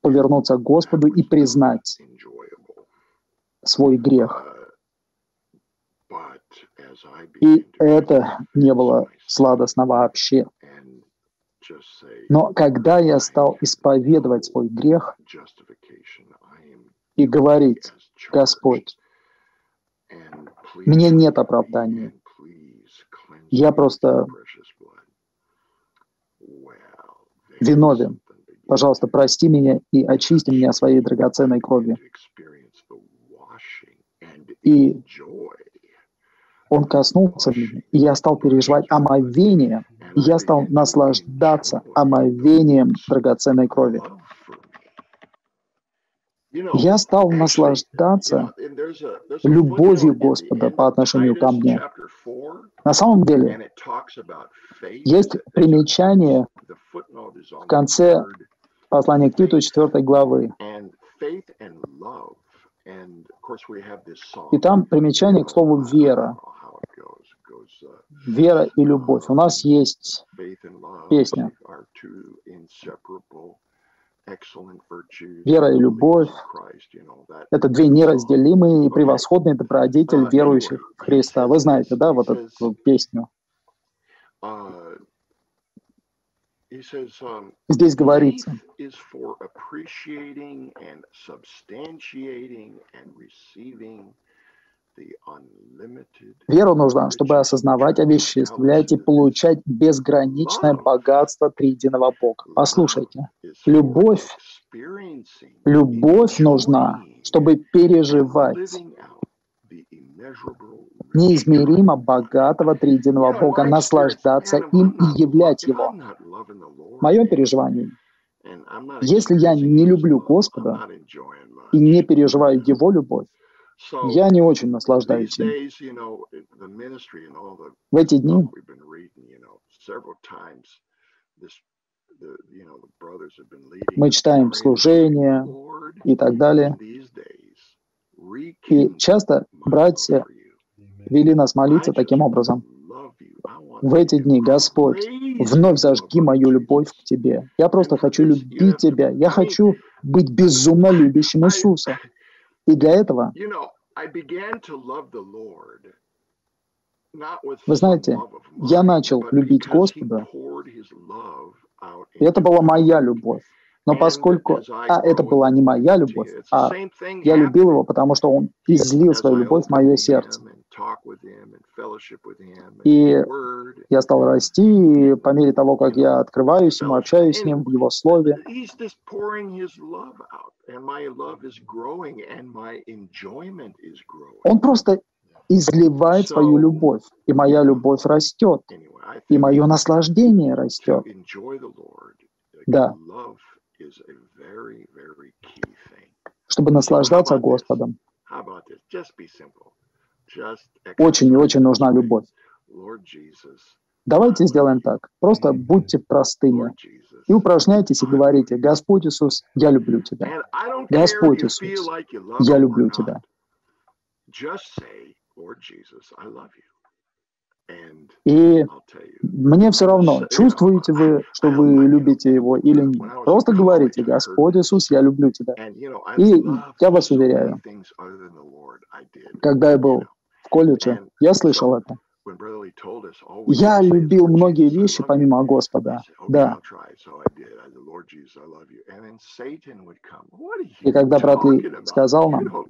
повернуться к Господу и признать свой грех. И это не было сладостно вообще. Но когда я стал исповедовать свой грех и говорить, Господь, мне нет оправдания, я просто виновен. Пожалуйста, прости меня и очисти меня своей драгоценной кровью. И он коснулся меня, и я стал переживать омовение я стал наслаждаться омовением драгоценной крови. Я стал наслаждаться любовью Господа по отношению ко мне. На самом деле, есть примечание в конце послания к Титу 4 главы. И там примечание к слову «вера» вера и любовь. У нас есть песня. Вера и любовь — это две неразделимые и превосходные добродетель верующих в Христа. Вы знаете, да, вот эту песню? Здесь говорится, Веру нужно, чтобы осознавать, овеществлять и получать безграничное богатство триединого Бога. Послушайте, любовь, любовь нужна, чтобы переживать неизмеримо богатого триединого Бога, наслаждаться им и являть Его. Мое переживание, если я не люблю Господа и не переживаю Его любовь, Я не очень наслаждаюсь им. В эти дни мы читаем служение и так далее. И часто братья вели нас молиться таким образом. В эти дни, Господь, вновь зажги мою любовь к Тебе. Я просто хочу любить Тебя. Я хочу быть безумно любящим Иисуса. И для этого вы знаете, я начал любить Господа, и это была моя любовь. Но поскольку а, это была не моя любовь, а я любил его, потому что он излил свою любовь в мое сердце. И я стал расти, и по мере того, как я открываюсь ему, общаюсь с ним в его слове, он просто изливает свою любовь, и моя любовь растет, и мое наслаждение растет. Да. Чтобы наслаждаться Господом. Очень и очень нужна любовь. Давайте сделаем так. Просто будьте простыми. И упражняйтесь и говорите, Господь Иисус, я люблю Тебя. Господь Иисус, я люблю Тебя. И мне все равно, чувствуете вы, что вы любите Его или нет. Просто говорите, Господь Иисус, я люблю Тебя. И я вас уверяю, когда я был в колледже, я слышал это. Я любил многие вещи помимо Господа. Да. И когда брат Ли сказал нам,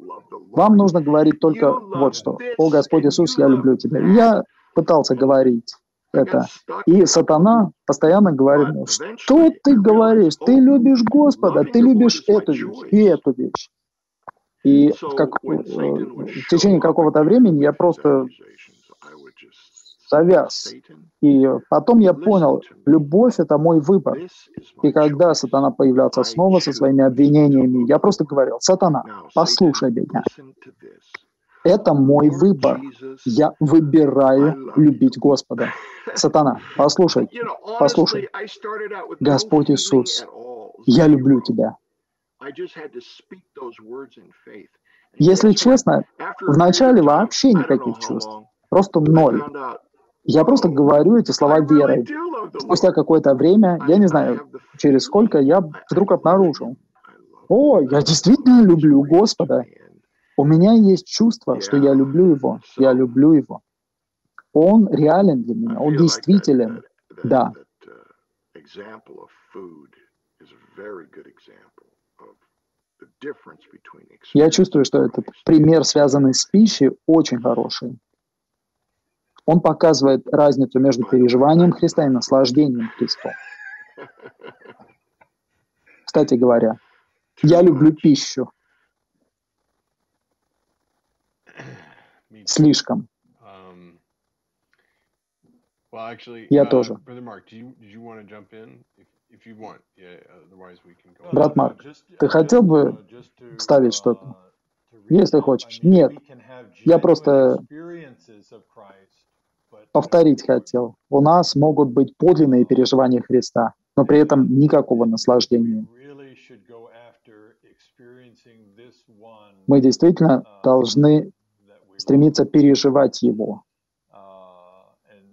вам нужно говорить только вот что. «О, Господь Иисус, я люблю Тебя». я пытался говорить это. И сатана постоянно говорит мне, что ты говоришь? Ты любишь Господа, ты любишь эту вещь и эту вещь. И как, э, в течение какого-то времени я просто завяз. И потом я понял, любовь — это мой выбор. И когда сатана появлялся снова со своими обвинениями, я просто говорил, сатана, послушай меня. Это мой выбор. Я выбираю любить Господа. Сатана, послушай, послушай. Господь Иисус, я люблю Тебя. Если честно, вначале вообще никаких чувств. Просто ноль. Я просто говорю эти слова верой. Спустя какое-то время, я не знаю, через сколько, я вдруг обнаружил. О, я действительно люблю Господа. У меня есть чувство, что я люблю Его. Я люблю Его. Он реален для меня. Он действителен. Да. Я чувствую, что этот пример, связанный с пищей, очень хороший. Он показывает разницу между переживанием Христа и наслаждением Христом. Кстати говоря, я люблю пищу. Слишком. Я тоже. Брат Марк, ты хотел бы вставить что-то? Если хочешь. Нет. Я просто повторить хотел. У нас могут быть подлинные переживания Христа, но при этом никакого наслаждения. Мы действительно должны стремиться переживать Его,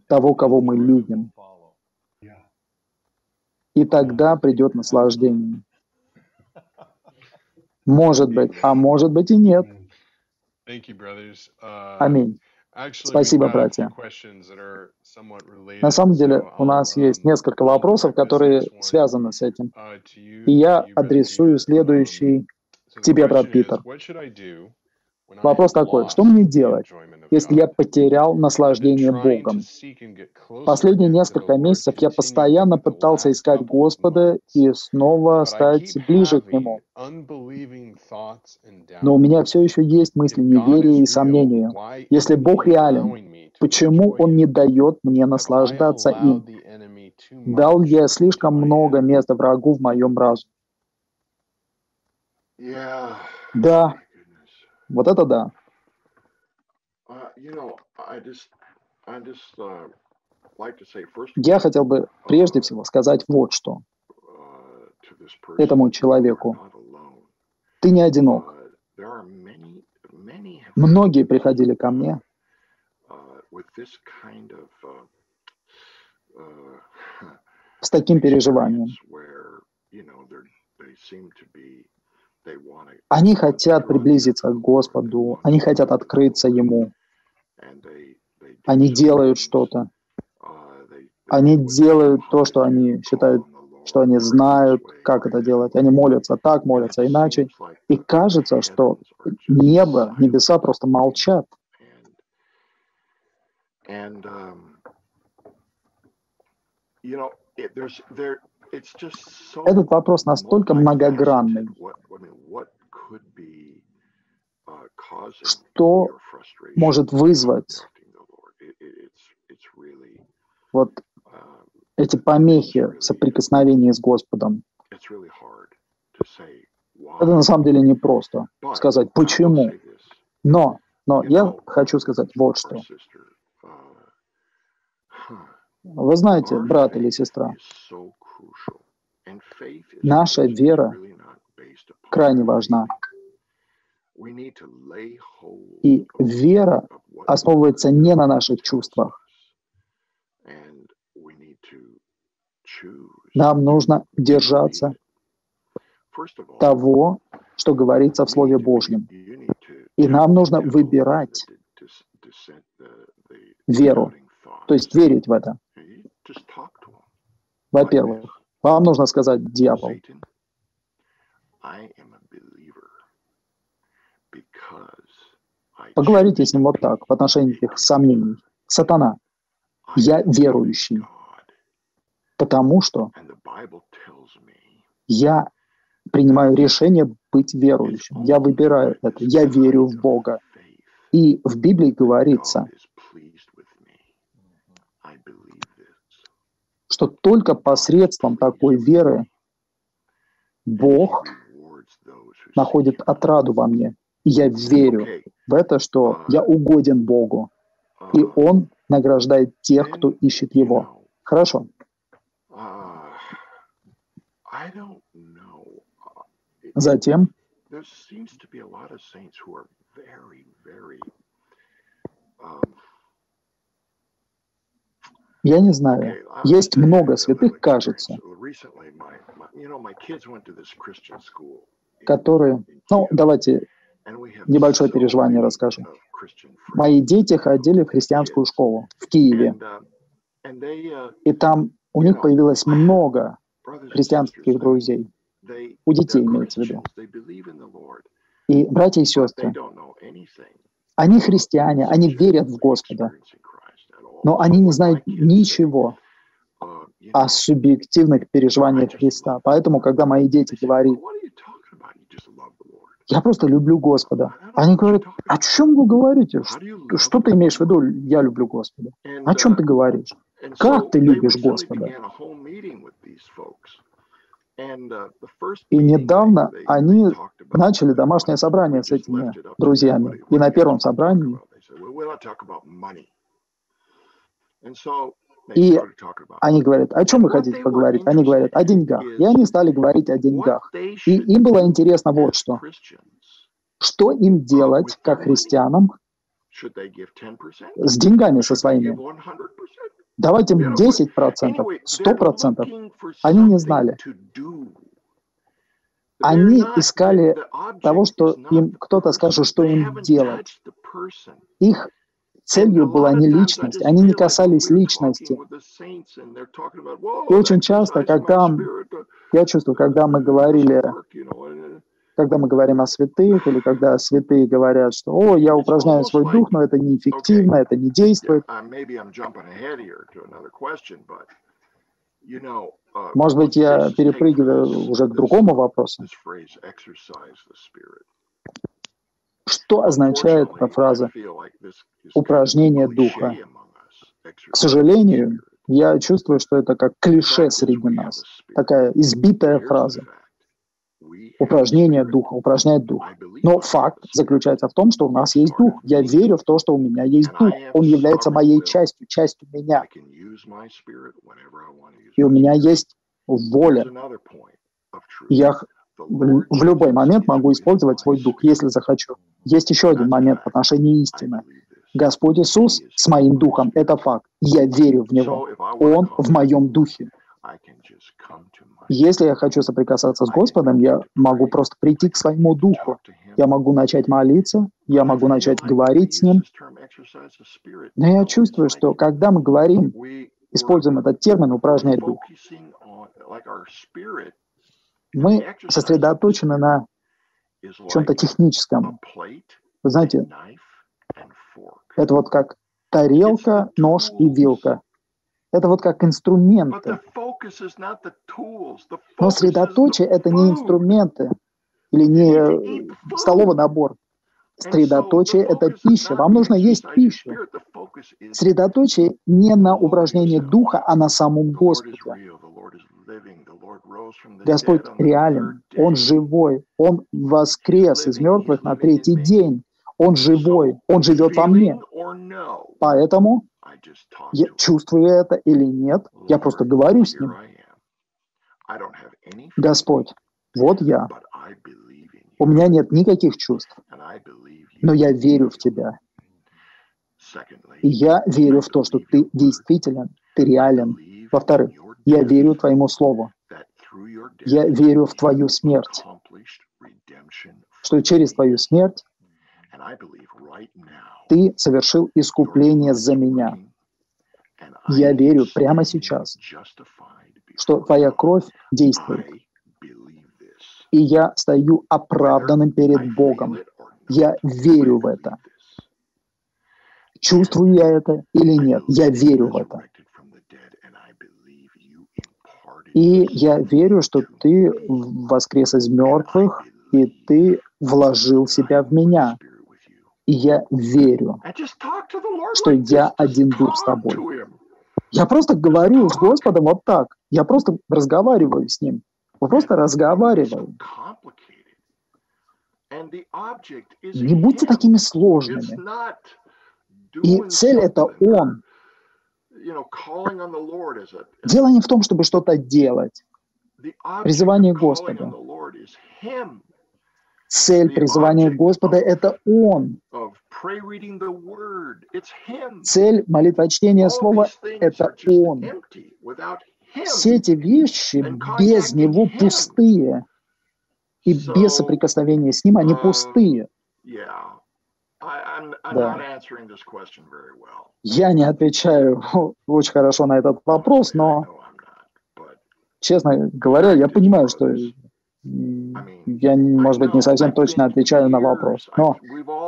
того, кого мы любим. И тогда придет наслаждение. Может быть, а может быть и нет. Аминь. Спасибо, братья. На самом деле у нас есть несколько вопросов, которые связаны с этим. Uh, И я адресую следующий тебе, брат Питер. Вопрос такой, что мне делать, если я потерял наслаждение Богом? Последние несколько месяцев я постоянно пытался искать Господа и снова стать ближе к Нему. Но у меня все еще есть мысли неверия и сомнения. Если Бог реален, почему Он не дает мне наслаждаться им? Дал я слишком много места врагу в моем разуме? Да, вот это да. Я хотел бы прежде всего сказать вот что этому человеку. Ты не одинок. Многие приходили ко мне с таким переживанием. Они хотят приблизиться к Господу, они хотят открыться Ему. Они делают что-то. Они делают то, что они считают, что они знают, как это делать. Они молятся так, молятся иначе. И кажется, что небо, небеса просто молчат. Этот вопрос настолько многогранный, что может вызвать? вот эти помехи в соприкосновении с Господом. Это на самом деле непросто сказать, почему. Но, но я хочу сказать вот что. Вы знаете, брат или сестра, наша вера крайне важна. И вера основывается не на наших чувствах. Нам нужно держаться того, что говорится в Слове Божьем. И нам нужно выбирать веру, то есть верить в это. Во-первых, вам нужно сказать дьявол. Поговорите с ним вот так, в отношении этих сомнений. Сатана, я верующий, потому что я принимаю решение быть верующим. Я выбираю это. Я верю в Бога. И в Библии говорится, что только посредством такой веры Бог находит отраду во мне. И я верю в это, что я угоден Богу. И Он награждает тех, кто ищет Его. Хорошо. Затем я не знаю. Есть много святых, кажется, которые... Ну, давайте небольшое переживание расскажу. Мои дети ходили в христианскую школу в Киеве. И там у них появилось много христианских друзей. У детей имеется в виду. И братья и сестры, они христиане, они верят в Господа, но они не знают ничего о субъективных переживаниях Христа. Поэтому, когда мои дети говорят, я просто люблю Господа. Они говорят, о чем вы говорите? Что ты имеешь в виду, я люблю Господа? О чем ты говоришь? Как ты любишь Господа? И недавно они начали домашнее собрание с этими друзьями. И на первом собрании и они говорят, о чем вы хотите поговорить? Они говорят, о деньгах. И они стали говорить о деньгах. И им было интересно вот что. Что им делать, как христианам, с деньгами со своими? Давайте им 10%, 100%. Они не знали. Они искали того, что им кто-то скажет, что им делать. Их целью была не личность, они не касались личности. И очень часто, когда я чувствую, когда мы говорили, когда мы говорим о святых, или когда святые говорят, что «О, я упражняю свой дух, но это неэффективно, это не действует», может быть, я перепрыгиваю уже к другому вопросу. Что означает эта фраза «упражнение духа»? К сожалению, я чувствую, что это как клише среди нас, такая избитая фраза. упражнение духа, упражнять дух. Но факт заключается в том, что у нас есть дух. Я верю в то, что у меня есть дух. Он является моей частью, частью меня. И у меня есть воля. Я в любой момент могу использовать свой дух, если захочу. Есть еще один момент в отношении истины. Господь Иисус с моим духом – это факт. Я верю в Него. Он в моем духе. Если я хочу соприкасаться с Господом, я могу просто прийти к своему духу. Я могу начать молиться, я могу начать говорить с Ним. Но я чувствую, что когда мы говорим, используем этот термин «упражнять дух», мы сосредоточены на чем-то техническом. Вы знаете, это вот как тарелка, нож и вилка. Это вот как инструменты. Но средоточие — это не инструменты или не столовый набор. Средоточие — это пища. Вам нужно есть пищу. Средоточие не на упражнении духа, а на самом Господе. Господь реален, Он живой, Он воскрес из мертвых на третий день. Он живой, Он живет во мне. Поэтому я чувствую это или нет, я просто говорю с Ним. Господь, вот я. У меня нет никаких чувств, но я верю в Тебя. И я верю в то, что Ты действителен, Ты реален. Во-вторых, я верю Твоему Слову. Я верю в Твою смерть, что через Твою смерть Ты совершил искупление за меня. Я верю прямо сейчас, что Твоя кровь действует. И я стою оправданным перед Богом. Я верю в это. Чувствую я это или нет, я верю в это. И я верю, что ты воскрес из мертвых, и ты вложил себя в меня. И я верю, что я один дух с тобой. Я просто говорю с Господом вот так. Я просто разговариваю с Ним. Мы просто разговариваем. Не будьте такими сложными. И цель — это Он. Дело не в том, чтобы что-то делать. Призывание Господа. Цель призывания Господа — это Он. Цель молитвочтения Слова — это Он. Все эти вещи без Него пустые. И без соприкосновения с Ним они um, пустые. Да. Я не отвечаю очень хорошо на этот вопрос, но, честно говоря, я понимаю, что я, может быть, не совсем точно отвечаю на вопрос. Но,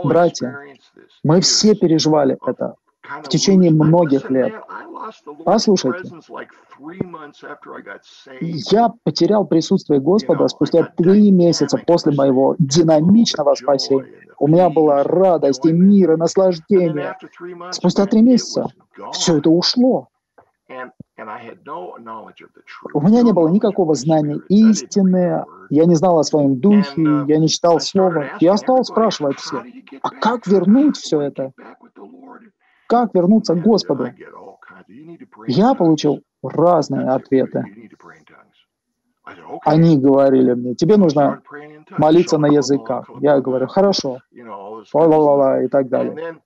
братья, мы все переживали это в течение многих лет. Послушайте, я потерял присутствие Господа спустя три месяца после моего динамичного спасения. У меня была радость и мир, и наслаждение. Спустя три месяца все это ушло. У меня не было никакого знания истины, я не знал о своем духе, uh, я не читал слова. Я стал спрашивать всех, а как вернуть все это? Как вернуться к Господу? Я получил разные ответы. Они говорили мне, тебе нужно молиться на языках. Я говорю, хорошо, ла-ла-ла и так далее.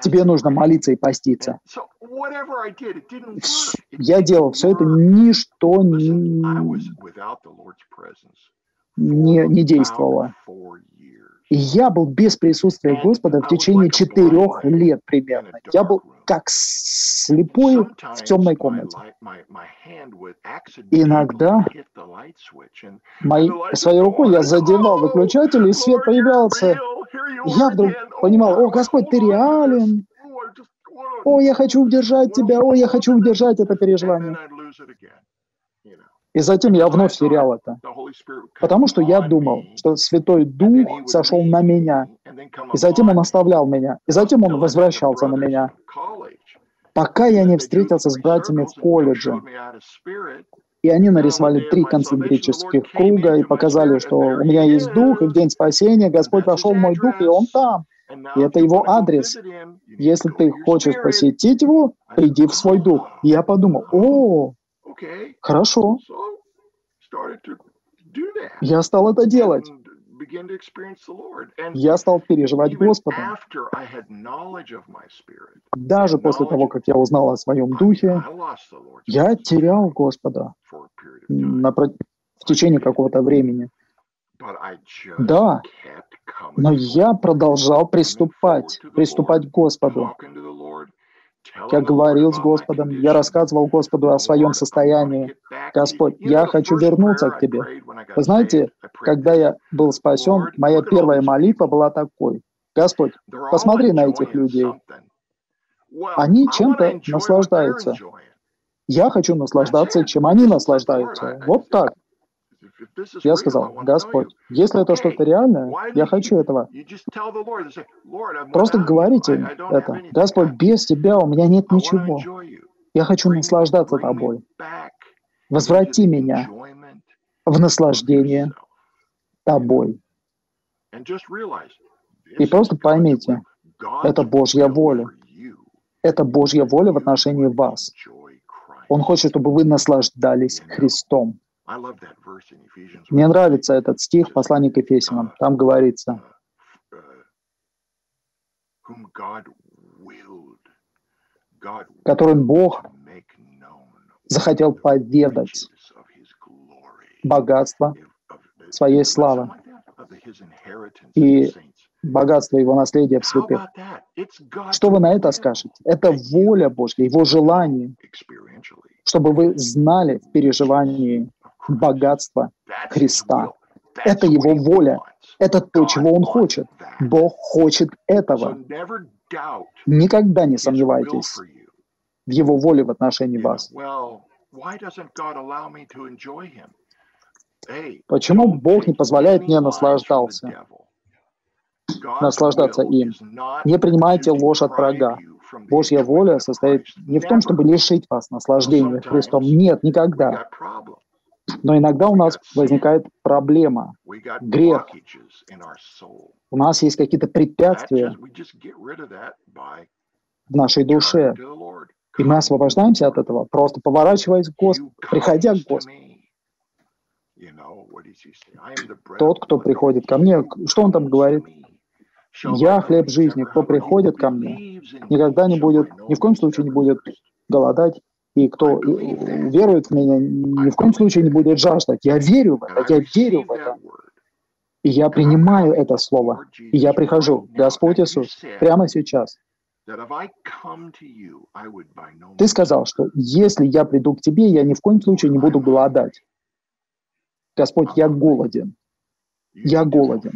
Тебе нужно молиться и поститься. Я делал все это, ничто не, не, не действовало. И я был без присутствия Господа в течение четырех лет примерно. Я был как слепой в темной комнате. иногда моей, своей рукой я задевал выключатель, и свет появлялся. я вдруг понимал, о, Господь, ты реален. О, я хочу удержать тебя, о, я хочу удержать это переживание. И затем я вновь терял это, потому что я думал, что Святой Дух сошел на меня, и затем Он оставлял меня, и затем Он возвращался на меня, пока я не встретился с братьями в колледже. И они нарисовали три концентрических круга и показали, что у меня есть дух, и в день спасения Господь вошел в мой дух, и он там. И это его адрес. Если ты хочешь посетить его, приди в свой дух. Я подумал, о, хорошо. Я стал это делать. Я стал переживать Господа. Даже после того, как я узнал о своем духе, я терял Господа на, в течение какого-то времени. Да, но я продолжал приступать, приступать к Господу. Я говорил с Господом, я рассказывал Господу о своем состоянии. Господь, я хочу вернуться к Тебе. Вы знаете, когда я был спасен, моя первая молитва была такой. Господь, посмотри на этих людей. Они чем-то наслаждаются. Я хочу наслаждаться, чем они наслаждаются. Вот так. Я сказал, Господь, если это что-то реальное, я хочу этого. Просто говорите это. Господь, без Тебя у меня нет ничего. Я хочу наслаждаться Тобой. Возврати меня в наслаждение Тобой. И просто поймите, это Божья воля. Это Божья воля в отношении вас. Он хочет, чтобы вы наслаждались Христом. Мне нравится этот стих послания к Ефесянам. Uh, Там говорится, uh, которым Бог захотел поведать богатство своей славы и богатство его наследия в святых. Что вы на это скажете? Это воля Божья, его желание, чтобы вы знали в переживании богатство Христа. Это Его воля. Это то, чего Он хочет. Бог хочет этого. Никогда не сомневайтесь в Его воле в отношении вас. Почему Бог не позволяет мне наслаждаться? наслаждаться им. Не принимайте ложь от врага. Божья воля состоит не в том, чтобы лишить вас наслаждения Христом. Нет, никогда. Но иногда у нас возникает проблема, грех. У нас есть какие-то препятствия в нашей душе. И мы освобождаемся от этого, просто поворачиваясь к Господу, приходя к Господу. Тот, кто приходит ко мне, что он там говорит? Я хлеб жизни. Кто приходит ко мне, никогда не будет, ни в коем случае не будет голодать, и кто верует в меня, ни в коем случае не будет жаждать. Я верю в это, я верю в это. И я принимаю это слово. И я прихожу, Господь Иисус, прямо сейчас. Ты сказал, что если я приду к тебе, я ни в коем случае не буду голодать. Господь, я голоден. Я голоден.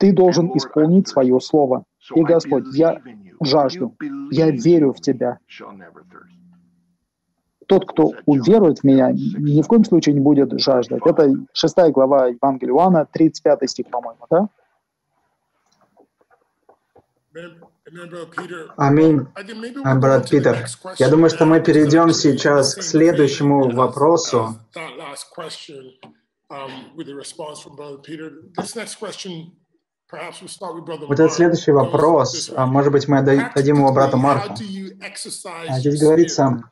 Ты должен исполнить свое слово. И, Господь, я жажду. Я верю в Тебя. Тот, кто уверует в меня, ни в коем случае не будет жаждать. Это 6 глава Евангелия Иоанна, 35 стих, по-моему, да? Аминь, брат Питер. Я думаю, что мы перейдем сейчас к следующему вопросу. Вот этот следующий вопрос, а может быть, мы дадим его брату Марку. А здесь говорится,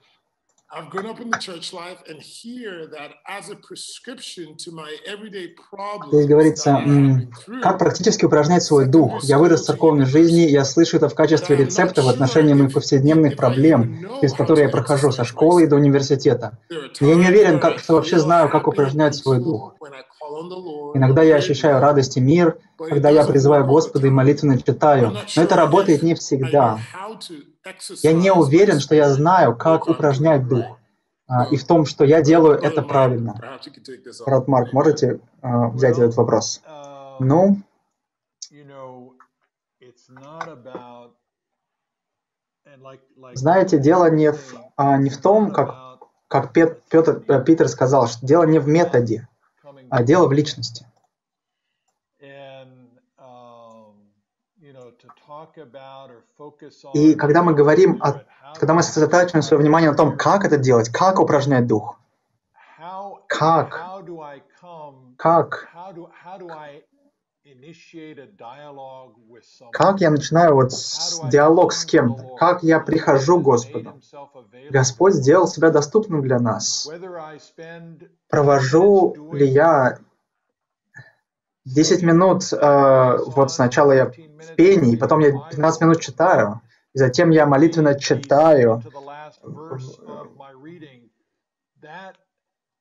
Здесь говорится, как практически упражнять свой дух. Я вырос в церковной жизни, я слышу это в качестве рецепта в отношении моих повседневных проблем, через которые я прохожу со школы и до университета. я не уверен, как, что вообще знаю, как упражнять свой дух. Иногда я ощущаю радость и мир, когда я призываю Господа и молитвенно читаю, но это работает не всегда. Я не уверен, что я знаю, как упражнять дух, а, и в том, что я делаю это правильно. Брат Марк, можете а, взять этот вопрос? Ну, знаете, дело не в, а, не в том, как, как Петр, Питер сказал, что дело не в методе, а дело в личности. И когда мы говорим, о, когда мы сосредотачиваем свое внимание на том, как это делать, как упражнять дух, как, как, как я начинаю вот с, диалог с кем-то, как я прихожу к Господу. Господь сделал себя доступным для нас. Провожу ли я 10 минут, э, вот сначала я в пении, потом я 15 минут читаю, и затем я молитвенно читаю.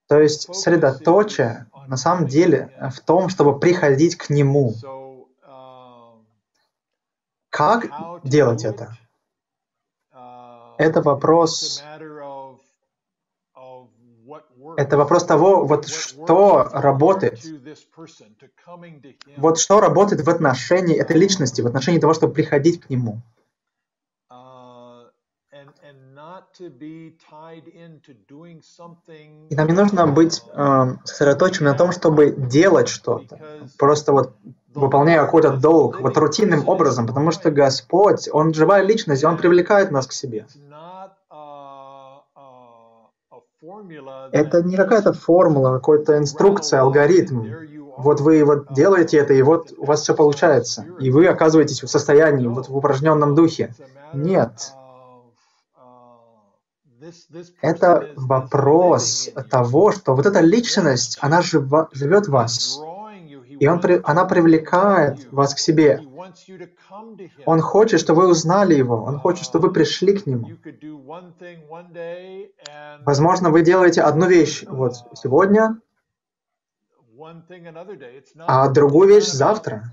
То есть средоточие на самом деле в том, чтобы приходить к Нему. Как делать это? Это вопрос это вопрос того, вот что работает. Вот что работает в отношении этой личности, в отношении того, чтобы приходить к нему. И нам не нужно быть э, сосредоточенным на том, чтобы делать что-то, просто вот выполняя какой-то долг, вот рутинным образом, потому что Господь, Он живая личность, и Он привлекает нас к себе. Это не какая-то формула, какая-то инструкция, алгоритм. Вот вы вот делаете это, и вот у вас все получается. И вы оказываетесь в состоянии, вот в упражненном духе. Нет. Это вопрос того, что вот эта личность, она жива, живет в вас. И он, она привлекает вас к себе. Он хочет, чтобы вы узнали Его. Он хочет, чтобы вы пришли к Нему. Возможно, вы делаете одну вещь вот сегодня, а другую вещь завтра.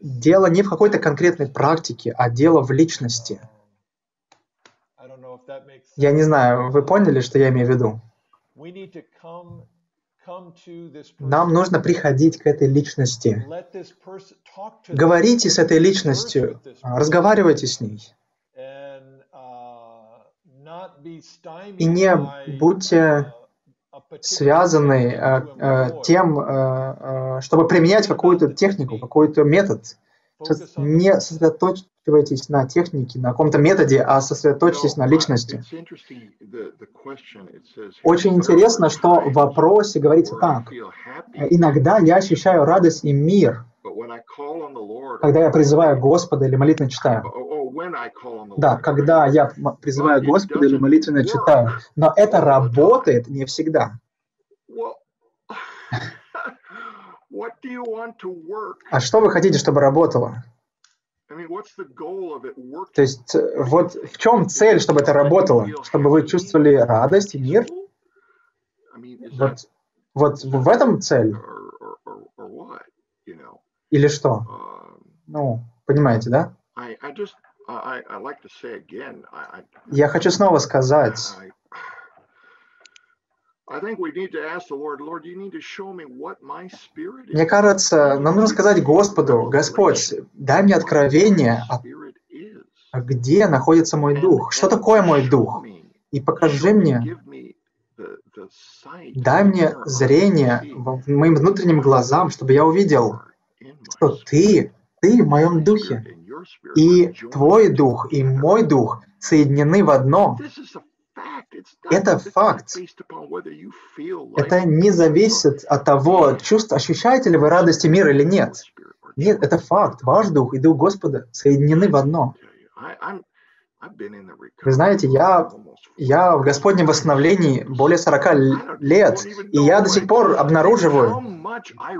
Дело не в какой-то конкретной практике, а дело в личности. Я не знаю, вы поняли, что я имею в виду? Нам нужно приходить к этой личности. Говорите с этой личностью, разговаривайте с ней. И не будьте связаны э, э, тем, э, чтобы применять какую-то технику, какой-то метод. Не сосредоточивайтесь на технике, на каком-то методе, а сосредоточьтесь на личности. Очень интересно, что в вопросе говорится так. Иногда я ощущаю радость и мир, когда я призываю Господа или молитвенно читаю. Да, когда я призываю Господа или молитвенно читаю. Но это работает не всегда. А что вы хотите, чтобы работало? То есть э, вот в чем цель, чтобы это работало? Чтобы вы чувствовали радость и мир? Вот, вот в этом цель? Или что? Um, ну, понимаете, да? Я хочу снова сказать, мне кажется, нам нужно сказать Господу, Господь, дай мне откровение, где находится мой дух, что такое мой дух, и покажи мне, дай мне зрение моим внутренним глазам, чтобы я увидел, что Ты, Ты в моем духе, и Твой дух, и мой дух соединены в одно. Это факт. Это не зависит от того, чувств, ощущаете ли вы радость и мир или нет. Нет, это факт. Ваш дух и дух Господа соединены в одно. Вы знаете, я, я в Господнем восстановлении более 40 лет, и я до сих пор обнаруживаю,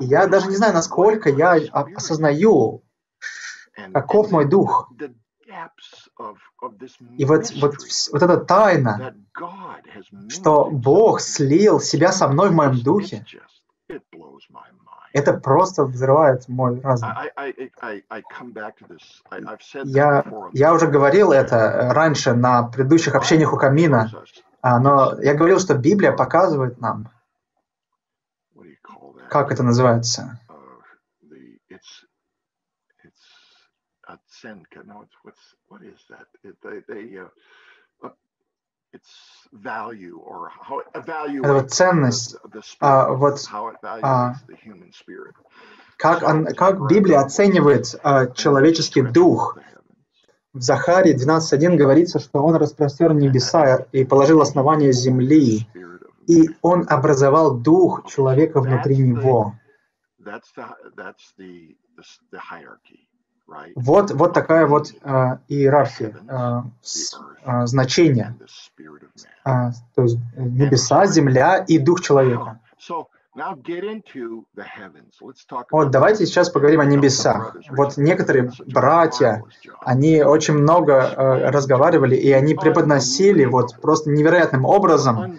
я даже не знаю, насколько я осознаю, каков мой дух. И вот, вот, вот эта тайна, что Бог слил себя со мной в моем духе, это просто взрывает мой разум. Я, я уже говорил это раньше на предыдущих общениях у камина, а, но я говорил, что Библия показывает нам, как это называется, оценка. No, it's, what's, what is that? It, they, they, uh, это вот ценность, а, вот, а, как, он, как Библия оценивает а, человеческий дух. В Захарии 12.1 говорится, что он распростер небеса и положил основание земли, и он образовал дух человека внутри него. Вот, вот такая вот э, иерархия, э, с, э, значение. Э, то есть небеса, земля и дух человека. Вот давайте сейчас поговорим о небесах. Вот некоторые братья, они очень много э, разговаривали, и они преподносили вот просто невероятным образом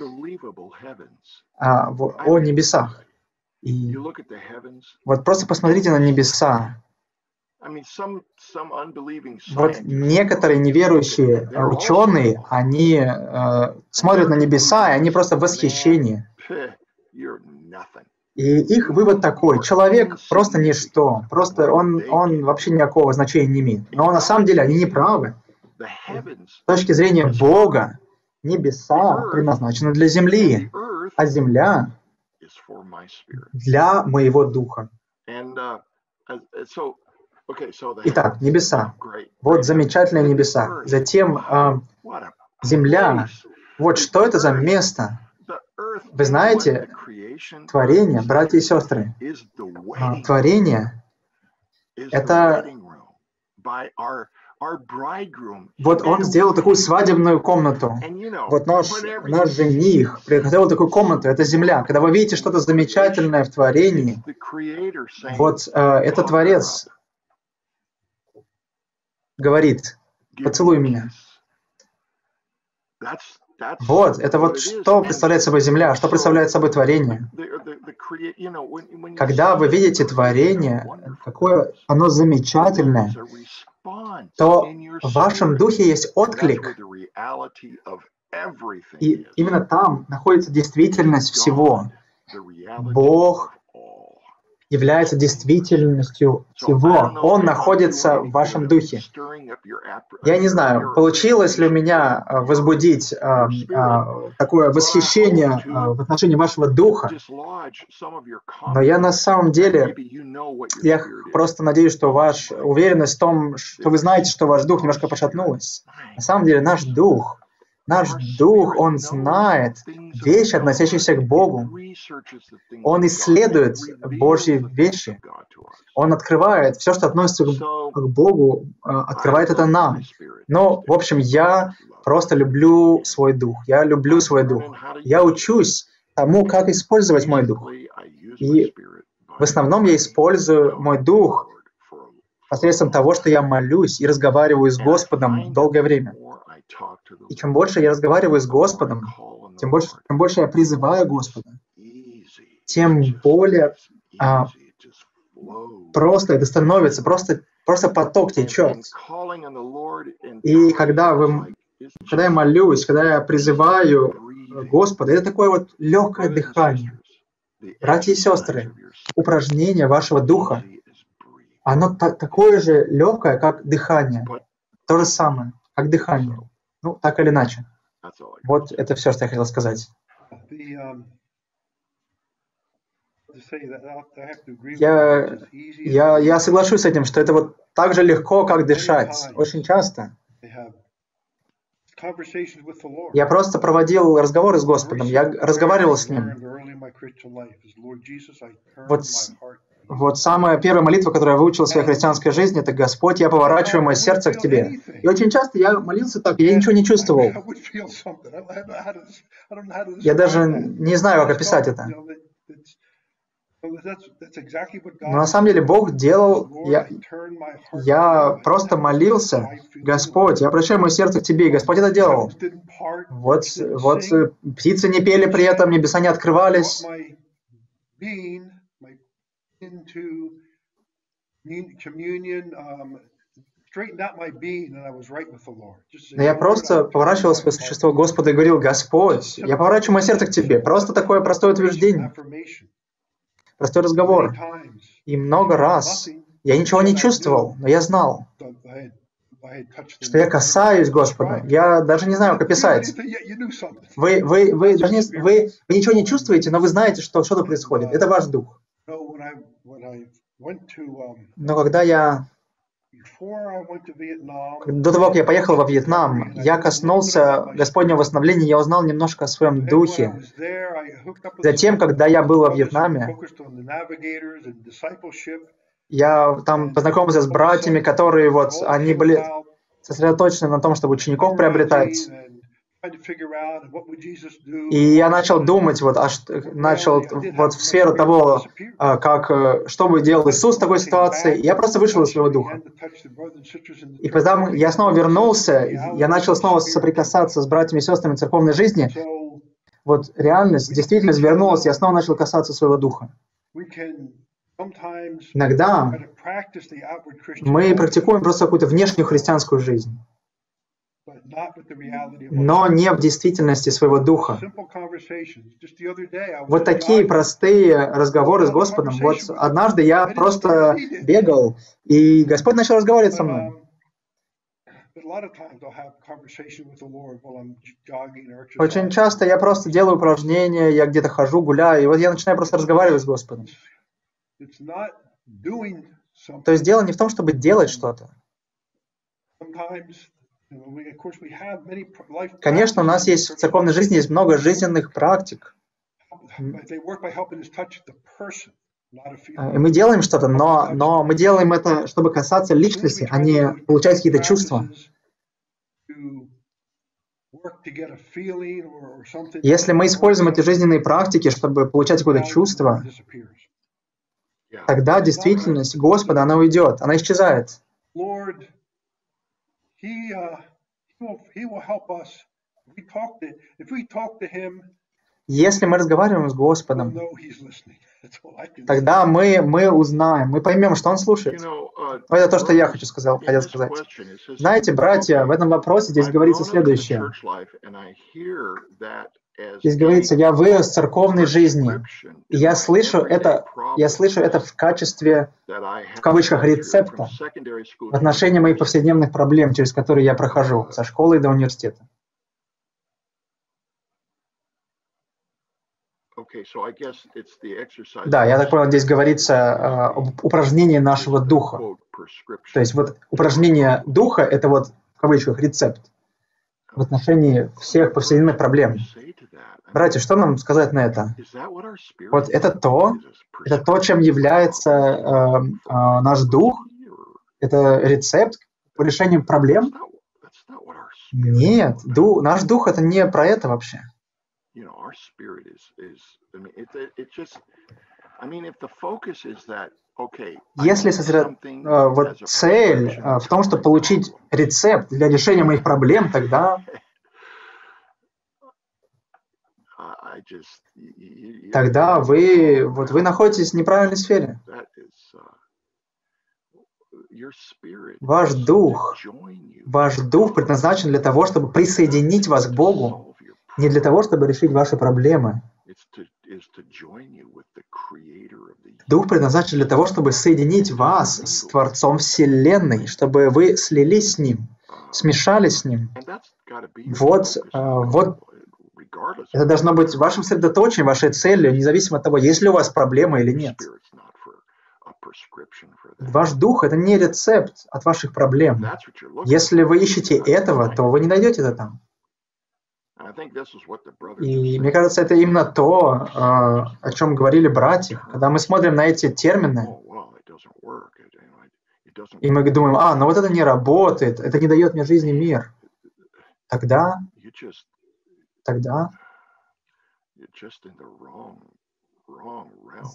а, в, о небесах. И вот просто посмотрите на небеса. Вот некоторые неверующие ученые, они э, смотрят на небеса, и они просто в восхищении. И их вывод такой, человек просто ничто, просто он, он вообще никакого значения не имеет. Но на самом деле они не правы. С точки зрения Бога, небеса предназначены для земли, а земля для моего духа. Итак, небеса. Вот замечательные небеса. Затем э, земля. Вот что это за место? Вы знаете, творение, братья и сестры, а, творение — это вот он сделал такую свадебную комнату. Вот наш, наш жених приготовил такую комнату. Это земля. Когда вы видите что-то замечательное в творении, вот э, это Творец говорит, поцелуй меня. Вот, это вот что представляет собой Земля, что представляет собой творение. Когда вы видите творение, какое оно замечательное, то в вашем духе есть отклик. И именно там находится действительность всего. Бог является действительностью всего. Он находится в вашем духе. Я не знаю, получилось ли у меня э, возбудить а, а, такое восхищение а, в отношении вашего духа, но я на самом деле, я просто надеюсь, что ваша уверенность в том, что вы знаете, что ваш дух немножко пошатнулась. На самом деле наш дух Наш дух, он знает вещи, относящиеся к Богу. Он исследует Божьи вещи. Он открывает все, что относится к Богу, а, открывает это нам. Но, в общем, я просто люблю свой дух. Я люблю свой дух. Я учусь тому, как использовать мой дух. И в основном я использую мой дух посредством того, что я молюсь и разговариваю с Господом долгое время. И чем больше я разговариваю с Господом, тем больше, тем больше я призываю Господа, тем более а, просто это становится, просто, просто поток течет. И когда, вы, когда я молюсь, когда я призываю Господа, это такое вот легкое дыхание. Братья и сестры, упражнение вашего духа, оно та- такое же легкое, как дыхание. То же самое, как дыхание. Ну, так или иначе. Вот это все, что я хотел сказать. Um, я, я, я соглашусь с этим, что это вот так же легко, как дышать. Очень часто. Я просто проводил разговоры с Господом, я разговаривал с Ним. Вот вот самая первая молитва, которую я выучил в своей христианской жизни, это «Господь, я поворачиваю мое сердце к Тебе». И очень часто я молился так, я ничего не чувствовал. Я даже не знаю, как описать это. Но на самом деле Бог делал, я, я просто молился, Господь, я обращаю мое сердце к Тебе, и Господь это делал. Вот, вот птицы не пели при этом, небеса не открывались into communion, um, но я просто поворачивал свое существо Господа и говорил, Господь, я поворачиваю мое сердце к Тебе. Просто такое простое утверждение. Простой разговор. И много раз я ничего не чувствовал, но я знал. что я касаюсь Господа. Я даже не знаю, как описать. Вы, вы, вы, даже не, вы, вы ничего не чувствуете, но вы знаете, что что-то происходит. Это ваш дух. Но когда я до того, как я поехал во Вьетнам, я коснулся Господнего восстановления, я узнал немножко о своем духе. Затем, когда я был во Вьетнаме, я там познакомился с братьями, которые вот, они были сосредоточены на том, чтобы учеников приобретать. И я начал думать, вот, аж, начал вот в сферу того, а, как, э, что бы делал Иисус в такой ситуации. Я просто вышел из своего духа. И потом я снова вернулся, я начал снова соприкасаться с братьями и сестрами церковной жизни. Вот реальность, действительно вернулась, я снова начал касаться своего духа. Иногда мы практикуем просто какую-то внешнюю христианскую жизнь но не в действительности своего духа. Вот такие простые разговоры с Господом. Вот однажды я просто бегал, и Господь начал разговаривать со мной. Очень часто я просто делаю упражнения, я где-то хожу, гуляю, и вот я начинаю просто разговаривать с Господом. То есть дело не в том, чтобы делать что-то. Конечно, у нас есть в церковной жизни есть много жизненных практик. И мы делаем что-то, но, но мы делаем это, чтобы касаться личности, а не получать какие-то чувства. Если мы используем эти жизненные практики, чтобы получать какое-то чувство, тогда действительность Господа, она уйдет, она исчезает. He, uh, he will help us. If we talk to, if we talk to him, если мы разговариваем с Господом, тогда мы, мы узнаем, мы поймем, что Он слушает. Uh, Это то, что я хочу сказать, хотел сказать. Знаете, братья, в этом вопросе здесь говорится следующее. Здесь говорится, я вырос в церковной жизни, и я слышу это, я слышу это в качестве, в кавычках, рецепта в отношении моих повседневных проблем, через которые я прохожу, со школы до университета. Да, я так понял, здесь говорится э, об упражнении нашего духа. То есть вот упражнение духа – это вот, в кавычках, рецепт в отношении всех повседневных проблем. Братья, что нам сказать на это? Вот это то, это то, чем является э, э, наш дух, это рецепт по решению проблем. Нет, ду, наш дух это не про это вообще. Если сосред... Э, вот цель э, в том, чтобы получить рецепт для решения моих проблем, тогда тогда вы, вот вы находитесь в неправильной сфере. Ваш дух, ваш дух предназначен для того, чтобы присоединить вас к Богу, не для того, чтобы решить ваши проблемы. Дух предназначен для того, чтобы соединить вас с Творцом Вселенной, чтобы вы слились с Ним, смешались с Ним. Вот, э, вот это должно быть вашим сосредоточением, вашей целью, независимо от того, есть ли у вас проблема или нет. Ваш дух – это не рецепт от ваших проблем. Если вы ищете этого, то вы не найдете это там. И мне кажется, это именно то, а, о чем говорили братья. Когда мы смотрим на эти термины, и мы думаем, а, ну вот это не работает, это не дает мне жизни мир. Тогда тогда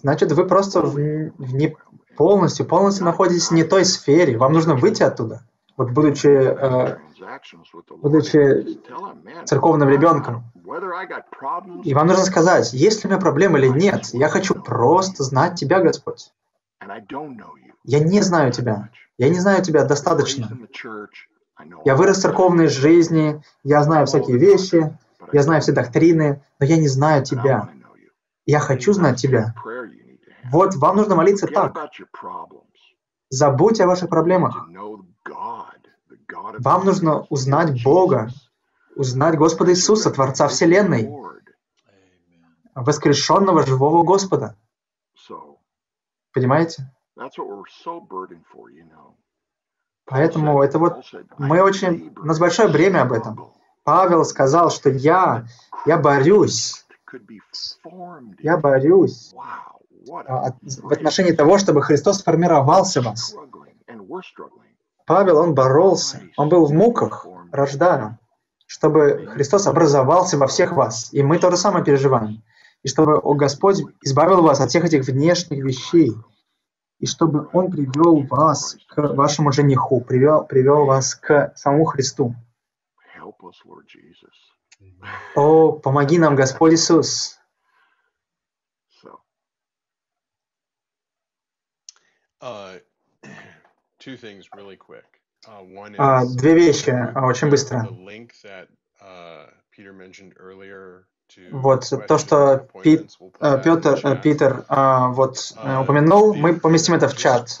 значит вы просто в, в не полностью, полностью находитесь в не той сфере. Вам нужно выйти оттуда. Вот будучи, э, будучи церковным ребенком. И вам нужно сказать, есть ли у меня проблемы или нет. Я хочу просто знать Тебя, Господь. Я не знаю Тебя. Я не знаю Тебя достаточно. Я вырос в церковной жизни, я знаю всякие вещи, я знаю все доктрины, но я не знаю тебя. Я хочу знать тебя. Вот вам нужно молиться так. Забудьте о ваших проблемах. Вам нужно узнать Бога, узнать Господа Иисуса, Творца Вселенной, воскрешенного живого Господа. Понимаете? Поэтому это вот мы очень... У нас большое бремя об этом. Павел сказал, что я, я борюсь, я борюсь а, в отношении того, чтобы Христос формировался в вас. Павел, он боролся, он был в муках, рождая, чтобы Христос образовался во всех вас. И мы то же самое переживаем. И чтобы о, Господь избавил вас от всех этих внешних вещей. И чтобы Он привел вас к вашему жениху, привел, привел вас к самому Христу. О, помоги нам, Господь Иисус. Uh, uh, две вещи, uh, очень быстро. Вот то, что Пит, э, Петр, Питер вот упомянул, мы поместим это в чат.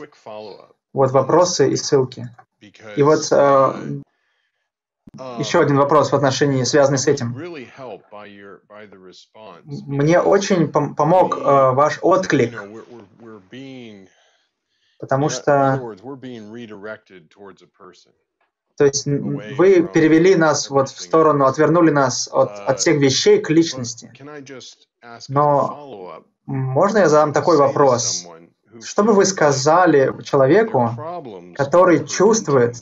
Вот вопросы и ссылки. И вот еще один вопрос в отношении, связанный с этим. Мне очень пом помог э, ваш отклик, потому что то есть вы перевели нас вот в сторону, отвернули нас от, от всех вещей к личности. Но можно я задам такой вопрос? Что бы вы сказали человеку, который чувствует,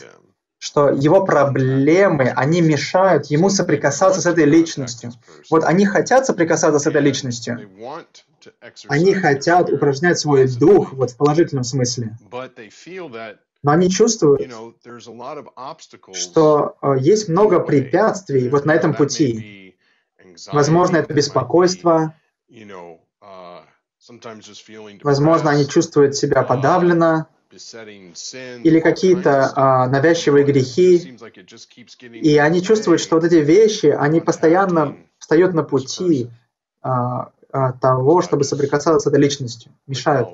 что его проблемы, они мешают ему соприкасаться с этой личностью. Вот они хотят соприкасаться с этой личностью. Они хотят упражнять свой дух вот в положительном смысле. Но они чувствуют, что э, есть много препятствий вот на этом пути. Возможно, это беспокойство, возможно, они чувствуют себя подавленно, или какие-то а, навязчивые грехи, и они чувствуют, что вот эти вещи, они постоянно встают на пути а, того, чтобы соприкасаться с этой личностью, мешают.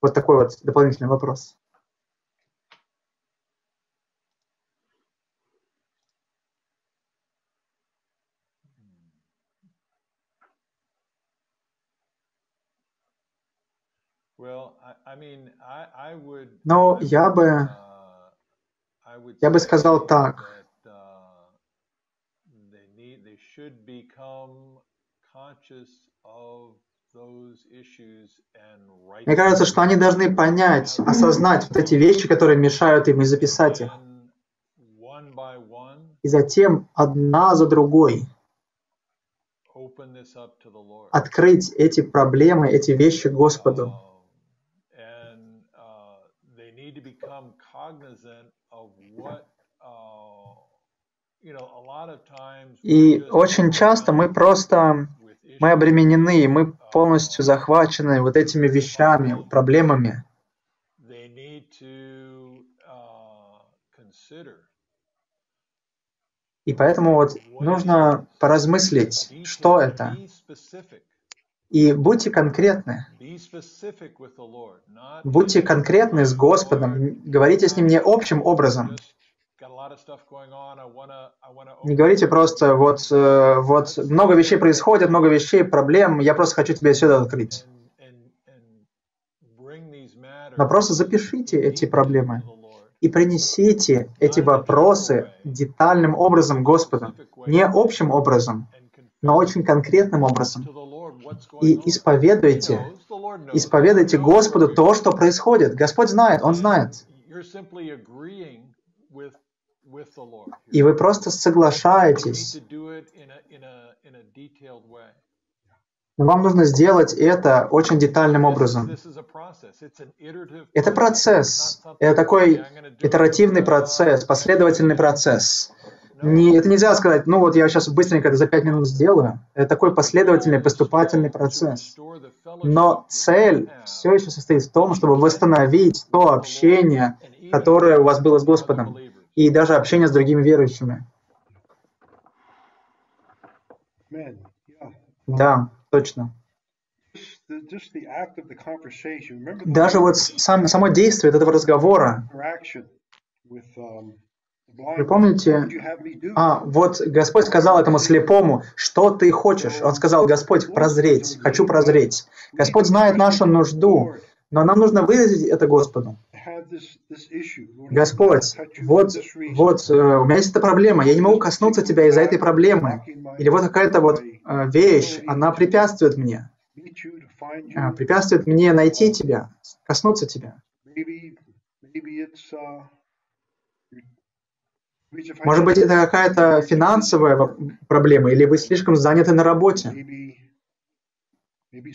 Вот такой вот дополнительный вопрос. Но я бы, я бы сказал так. Uh, Мне кажется, что они должны понять, осознать вот эти вещи, которые мешают им, и записать их. И затем одна за другой открыть эти проблемы, эти вещи Господу. Uh, И очень часто мы просто, мы обременены, мы полностью захвачены вот этими вещами, проблемами. И поэтому вот нужно поразмыслить, что это. И будьте конкретны. Будьте конкретны с Господом. Говорите с Ним не общим образом. Не говорите просто, вот, э, вот много вещей происходит, много вещей, проблем, я просто хочу тебе все это открыть. Но просто запишите эти проблемы и принесите эти вопросы детальным образом Господу, не общим образом, но очень конкретным образом. И исповедуйте, исповедуйте Господу то, что происходит. Господь знает, Он знает. И вы просто соглашаетесь. Но вам нужно сделать это очень детальным образом. Это процесс. Это такой итеративный процесс, последовательный процесс. Не, это нельзя сказать, ну вот я сейчас быстренько это за пять минут сделаю. Это такой последовательный, поступательный процесс. Но цель все еще состоит в том, чтобы восстановить то общение, которое у вас было с Господом и даже общение с другими верующими. Да, точно. Даже вот сам, само действие этого разговора, Вы помните? А, вот Господь сказал этому слепому, что ты хочешь? Он сказал, Господь, прозреть, хочу прозреть. Господь знает нашу нужду, но нам нужно выразить это Господу. Господь, вот, вот э, у меня есть эта проблема, я не могу коснуться Тебя из-за этой проблемы. Или вот какая-то вот э, вещь, она препятствует мне. Э, препятствует мне найти Тебя, коснуться Тебя. Может быть, это какая-то финансовая проблема, или вы слишком заняты на работе.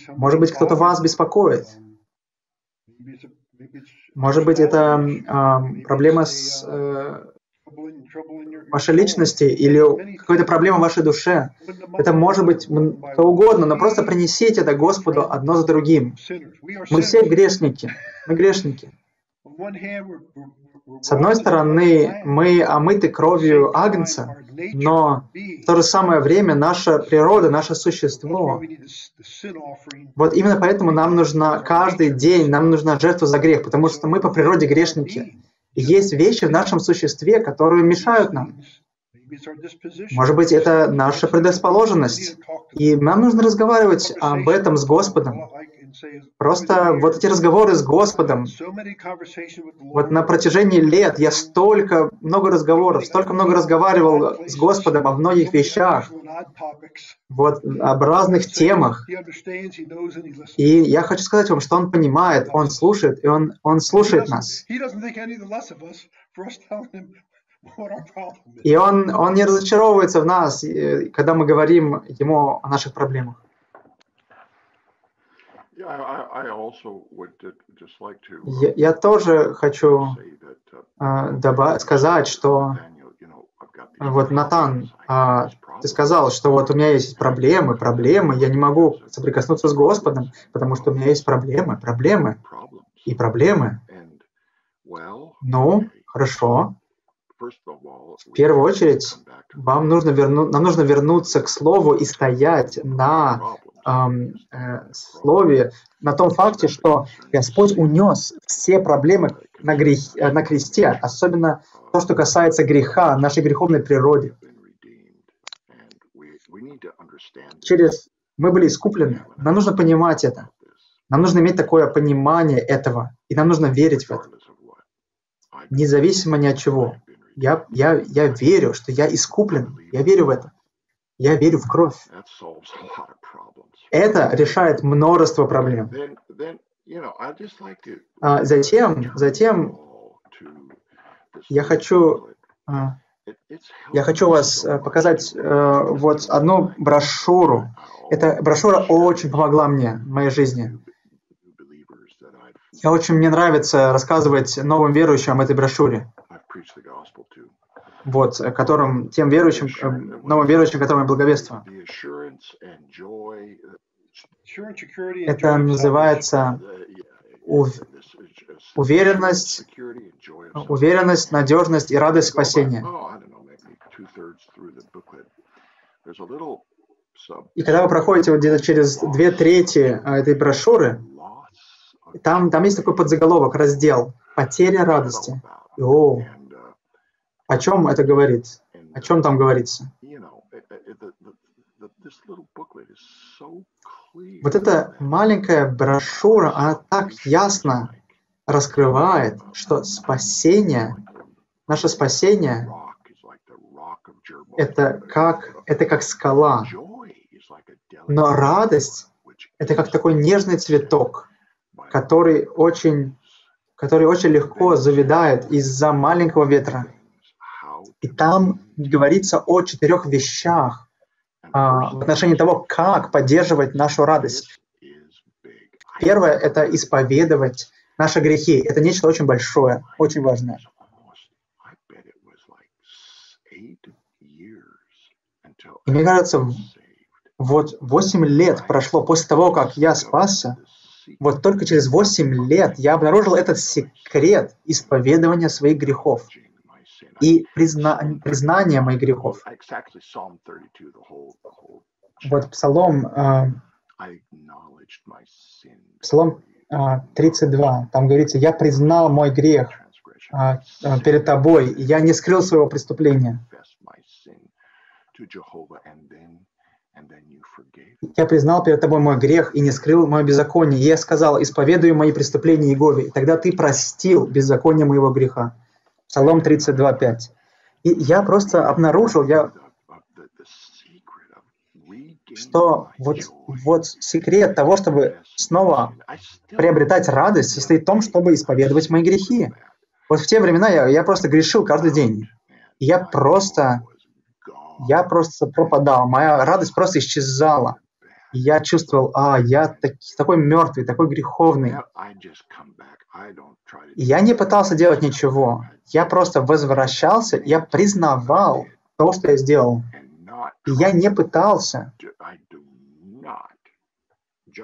Может быть, кто-то вас беспокоит. Может быть, это э, проблема с э, вашей личности или какая-то проблема в вашей душе. Это может быть что угодно, но просто принесите это Господу одно за другим. Мы все грешники. Мы грешники. С одной стороны, мы омыты кровью Агнца, но в то же самое время наша природа, наше существо. Вот именно поэтому нам нужна каждый день, нам нужна жертва за грех, потому что мы по природе грешники. И есть вещи в нашем существе, которые мешают нам. Может быть, это наша предрасположенность. И нам нужно разговаривать об этом с Господом. Просто вот эти разговоры с Господом, вот на протяжении лет я столько много разговоров, столько много разговаривал с Господом о многих вещах, вот об разных темах. И я хочу сказать вам, что Он понимает, Он слушает, и Он, он слушает нас. И он, он не разочаровывается в нас, когда мы говорим Ему о наших проблемах. Я, тоже хочу uh, сказать, что вот, Натан, а, ты сказал, что вот у меня есть проблемы, проблемы, я не могу соприкоснуться с Господом, потому что у меня есть проблемы, проблемы и проблемы. Ну, хорошо. В первую очередь, вам нужно верну... нам нужно вернуться к Слову и стоять на Слове, на том факте, что Господь унес все проблемы на, грех... Э, на кресте, особенно то, что касается греха, нашей греховной природе. Через мы были искуплены. Нам нужно понимать это. Нам нужно иметь такое понимание этого, и нам нужно верить в это. Независимо ни от чего. Я, я, я верю, что я искуплен. Я верю в это. Я верю в кровь. Это решает множество проблем. А затем, затем я хочу, а, я хочу вас э, показать э, вот одну брошюру. Эта брошюра очень помогла мне в моей жизни. Я очень мне нравится рассказывать новым верующим об этой брошюре вот, э, которым, тем верующим, э, новым верующим, которым я благовествую. Это называется уверенность, уверенность, надежность и радость спасения. И когда вы проходите вот где-то через две трети э, этой брошюры, там, там есть такой подзаголовок, раздел «Потеря радости». О, о чем это говорит? О чем там говорится? Вот эта маленькая брошюра, она так ясно раскрывает, что спасение, наше спасение, это как, это как скала. Но радость — это как такой нежный цветок, который очень, который очень легко завидает из-за маленького ветра. И там говорится о четырех вещах а, в отношении того, как поддерживать нашу радость. Первое — это исповедовать наши грехи. Это нечто очень большое, очень важное. И мне кажется, вот 8 лет прошло после того, как я спасся, вот только через 8 лет я обнаружил этот секрет исповедования своих грехов и призна, признание моих грехов. Вот Псалом, э, Псалом э, 32, там говорится, «Я признал мой грех, а, а, перед тобой, и я не скрыл своего преступления. Я признал перед тобой мой грех и не скрыл мое беззаконие. И я сказал, исповедую мои преступления Егове, и тогда ты простил беззаконие моего греха. Псалом 32.5. И я просто обнаружил, я что вот, вот секрет того, чтобы снова приобретать радость, состоит в том, чтобы исповедовать мои грехи. Вот в те времена я, я просто грешил каждый день. Я просто, я просто пропадал, моя радость просто исчезала. И я чувствовал, а, я так, такой мертвый, такой греховный. И я не пытался делать ничего. Я просто возвращался, я признавал то, что я сделал. И я не пытался,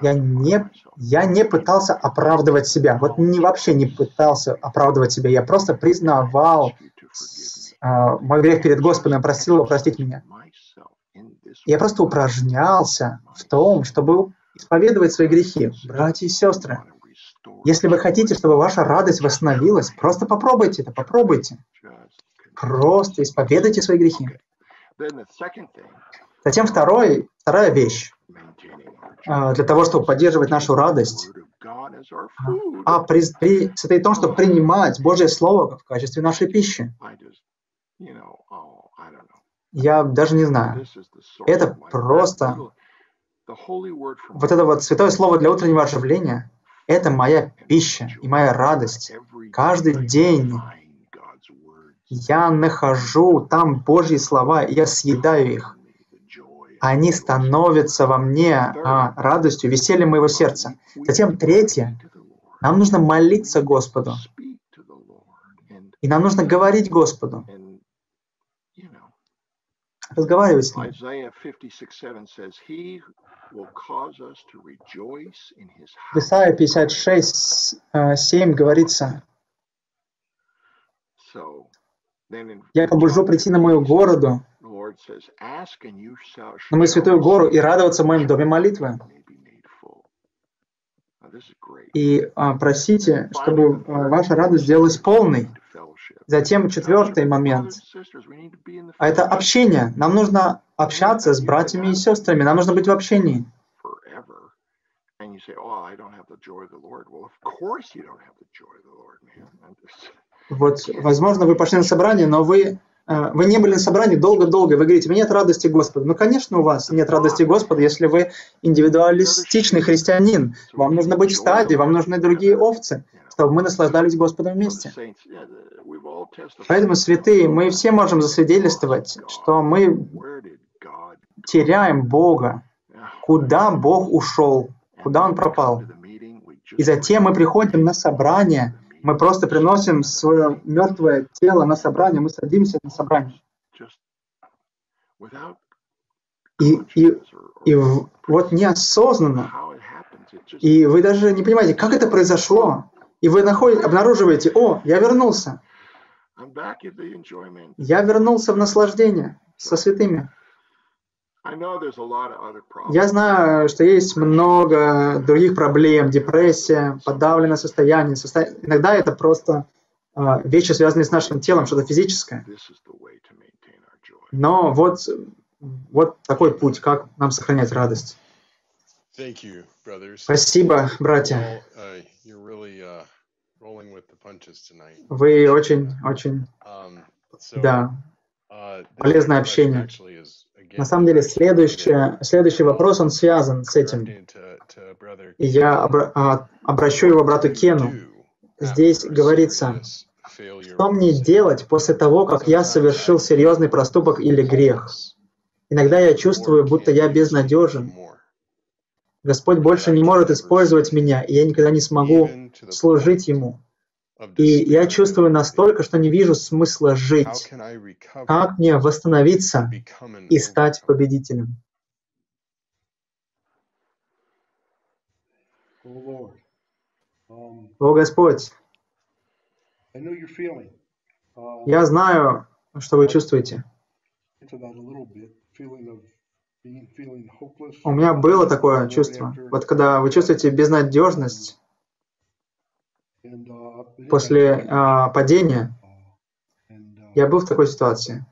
я не, я не пытался оправдывать себя. Вот не вообще не пытался оправдывать себя. Я просто признавал э, мой грех перед Господом, просил его простить меня. Я просто упражнялся в том, чтобы исповедовать свои грехи. Братья и сестры, если вы хотите, чтобы ваша радость восстановилась, просто попробуйте это, попробуйте. Просто исповедуйте свои грехи. Затем второй, вторая вещь. А, для того, чтобы поддерживать нашу радость, а при, при, состоит в том, чтобы принимать Божье Слово в качестве нашей пищи. Я даже не знаю. Это просто... Вот это вот святое слово для утреннего оживления – это моя пища и моя радость. Каждый день я нахожу там Божьи слова, и я съедаю их они становятся во мне а, радостью, весельем моего сердца. Затем третье, нам нужно молиться Господу. И нам нужно говорить Господу. Разговаривать с Ним. В Исайя 56, 7 говорится, «Я побужу прийти на мою городу, на мою святую гору и радоваться в моем доме молитвы. И а, просите, чтобы а, ваша радость сделалась полной. Затем четвертый момент. А это общение. Нам нужно общаться с братьями и сестрами. Нам нужно быть в общении. Вот, возможно, вы пошли на собрание, но вы вы не были на собрании долго-долго, вы говорите, у меня нет радости Господа. Ну, конечно, у вас нет радости Господа, если вы индивидуалистичный христианин. Вам нужно быть в стадии, вам нужны другие овцы, чтобы мы наслаждались Господом вместе. Поэтому, святые, мы все можем засвидетельствовать, что мы теряем Бога. Куда Бог ушел? Куда Он пропал? И затем мы приходим на собрание, мы просто приносим свое мертвое тело на собрание, мы садимся на собрание. И, и, и вот неосознанно, и вы даже не понимаете, как это произошло, и вы находите, обнаруживаете, о, я вернулся. Я вернулся в наслаждение со святыми. Я знаю, что есть много других проблем, депрессия, подавленное состояние. Состо... Иногда это просто uh, вещи, связанные с нашим телом, что-то физическое. Но вот, вот такой путь, как нам сохранять радость. Спасибо, братья. Uh, uh, Вы очень, очень, um, да, полезное общение. На самом деле, следующий, следующий вопрос, он связан с этим. И я обра- а, обращу его брату Кену. Здесь говорится, что мне делать после того, как я совершил серьезный проступок или грех? Иногда я чувствую, будто я безнадежен. Господь больше не может использовать меня, и я никогда не смогу служить Ему. И я чувствую настолько, что не вижу смысла жить. Как мне восстановиться и стать победителем? О Господь, я знаю, что вы чувствуете. У меня было такое чувство. Вот когда вы чувствуете безнадежность, после а, падения, я был в такой ситуации.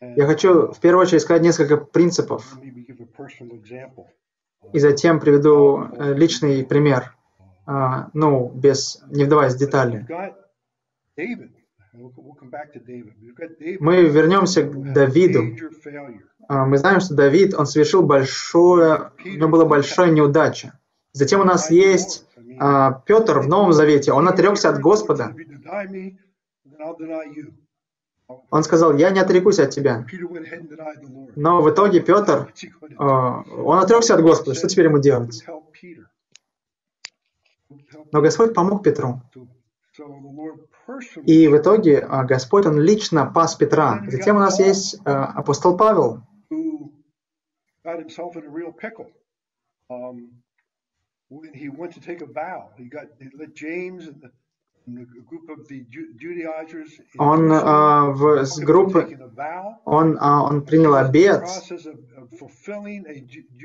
Я хочу в первую очередь сказать несколько принципов, и затем приведу э, личный пример, а, ну, без, не вдаваясь в детали. Мы вернемся к Давиду. А, мы знаем, что Давид, он совершил большое, у него была большая неудача. Затем у нас есть а, Петр в Новом Завете. Он отрекся от Господа. Он сказал, я не отрекусь от тебя. Но в итоге Петр, а, он отрекся от Господа. Что теперь ему делать? Но Господь помог Петру. И в итоге Господь, Он лично пас Петра. Затем у нас есть апостол Павел. Он а, в, с группы, он, а, он принял обед,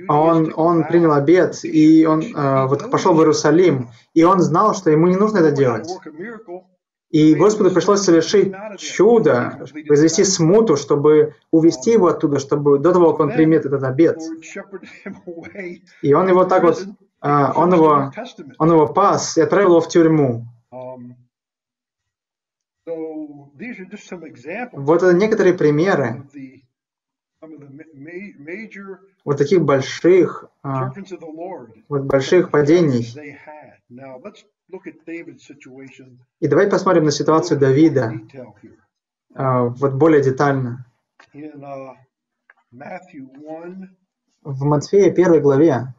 он, он принял обед, и он а, вот пошел в Иерусалим, и он знал, что ему не нужно это делать. И Господу пришлось совершить чудо, произвести смуту, чтобы увести его оттуда, чтобы до того, как он примет этот обед. И он его так вот, он его, он его пас и отправил его в тюрьму. Вот это некоторые примеры вот таких больших, а, вот больших падений. И давайте посмотрим на ситуацию Давида. а, вот более детально. Uh, В Матфея первой главе,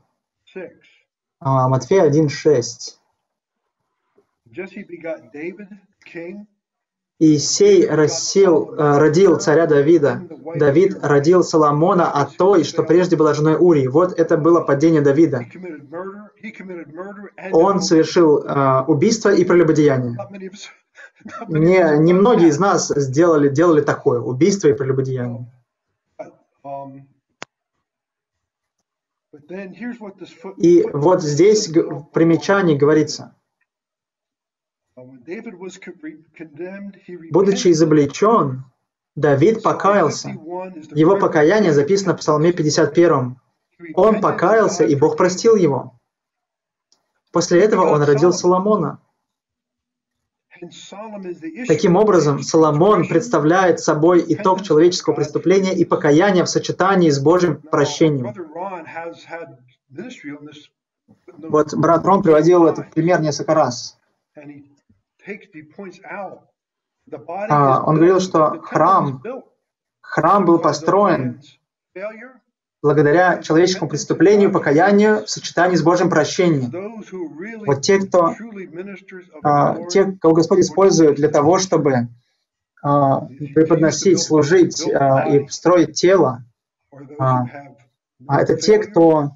а, Матфея 1.6. Иисей рассел, э, родил царя Давида. Давид родил Соломона от той, что прежде была женой Урии. Вот это было падение Давида. Он совершил э, убийство и прелюбодеяние. Не, не многие из нас сделали, делали такое, убийство и прелюбодеяние. И вот здесь в примечании говорится, Будучи изобличен, Давид покаялся. Его покаяние записано в Псалме 51. Он покаялся, и Бог простил его. После этого он родил Соломона. Таким образом, Соломон представляет собой итог человеческого преступления и покаяния в сочетании с Божьим прощением. Вот брат Рон приводил этот пример несколько раз. А, он говорил, что храм, храм был построен благодаря человеческому преступлению, покаянию в сочетании с Божьим прощением. Вот те, кто, а, те, кого Господь использует для того, чтобы а, преподносить, служить а, и строить тело, а, а это те, кто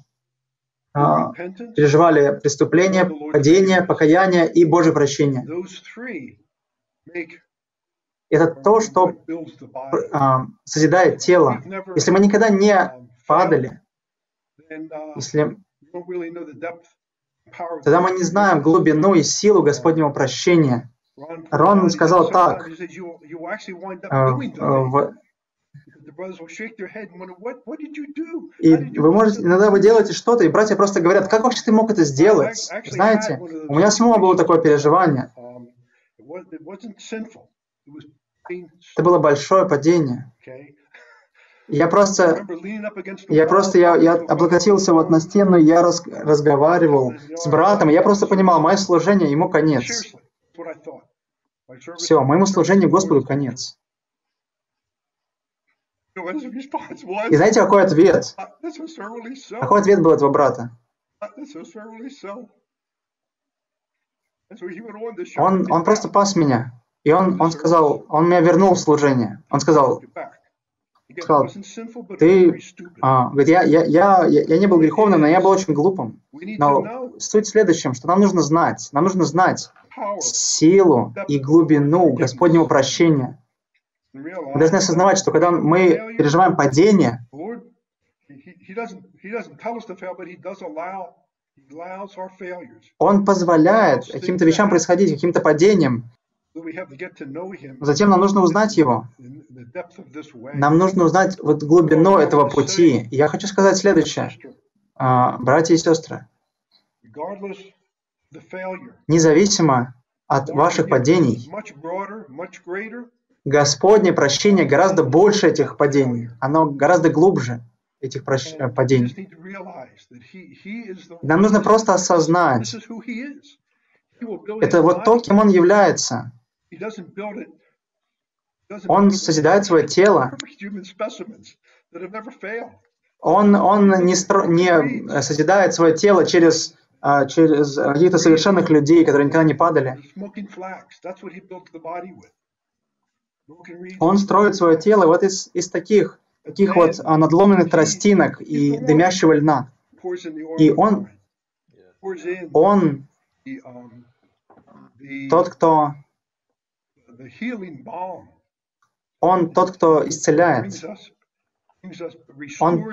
переживали преступление, падение, покаяние и Божье прощение. Это то, что а, созидает тело. Если мы никогда не падали, если тогда мы не знаем глубину и силу Господнего прощения. Рон сказал так, а, в и вы можете, иногда вы делаете что-то, и братья просто говорят, как вообще ты мог это сделать? Знаете, у меня самого было такое переживание. Um, это было большое падение. Я просто, я просто, я, я облокотился вот на стену, я раз, разговаривал с братом, я просто понимал, мое служение, ему конец. Все, моему служению Господу конец. И знаете, какой ответ? Какой ответ был этого брата? Он, он просто пас меня. И он, он сказал, он меня вернул в служение. Он сказал, сказал ты, а, говорит, я, я, я, я не был греховным, но я был очень глупым. Но суть в следующем, что нам нужно знать, нам нужно знать силу и глубину Господнего прощения. Мы должны осознавать, что когда мы переживаем падение, Он позволяет каким-то вещам происходить, каким-то падениям. Затем нам нужно узнать его. Нам нужно узнать вот глубину этого пути. я хочу сказать следующее, а, братья и сестры. Независимо от ваших падений, Господне прощение гораздо больше этих падений. Оно гораздо глубже этих прощ... Падений. Нам нужно просто осознать, это вот то, кем Он является. Он созидает свое тело. Он, он не, стро... не созидает свое тело через, а, через каких-то совершенных людей, которые никогда не падали. Он строит свое тело вот из, из таких, таких вот а, надломленных тростинок и дымящего льна. И он, он тот, кто он тот, кто исцеляет. Он,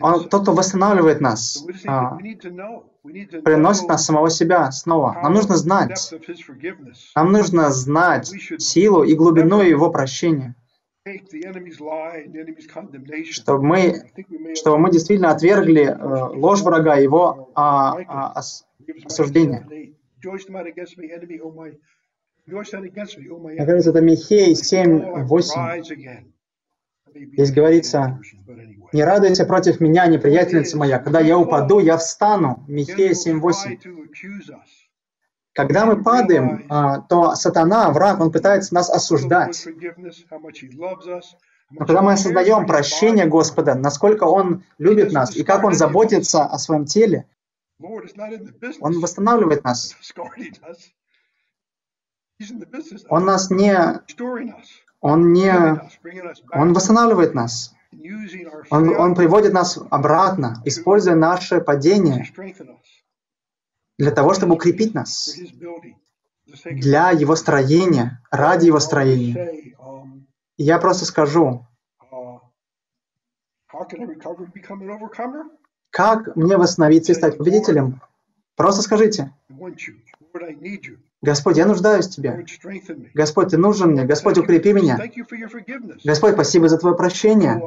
он тот, кто восстанавливает нас, а, приносит нас самого себя снова. Нам нужно знать, нам нужно знать силу и глубину Его прощения, чтобы мы, чтобы мы действительно отвергли э, ложь врага, его а, а, осуждение. Оказывается, это Михей 7, 8. Здесь говорится, «Не радуйся против меня, неприятельница моя, когда я упаду, я встану». Михея 7, 8. Когда мы падаем, а, то сатана, враг, он пытается нас осуждать. Но когда мы осознаем прощение Господа, насколько Он любит нас и как Он заботится о своем теле, Он восстанавливает нас. Он нас не... Он не... Он восстанавливает нас. Он, он приводит нас обратно, используя наше падение для того, чтобы укрепить нас, для Его строения, ради Его строения. И я просто скажу, как мне восстановиться и стать победителем? Просто скажите. Господь, я нуждаюсь в Тебе. Господь, Ты нужен мне. Господь, укрепи меня. Господь, спасибо за Твое прощение.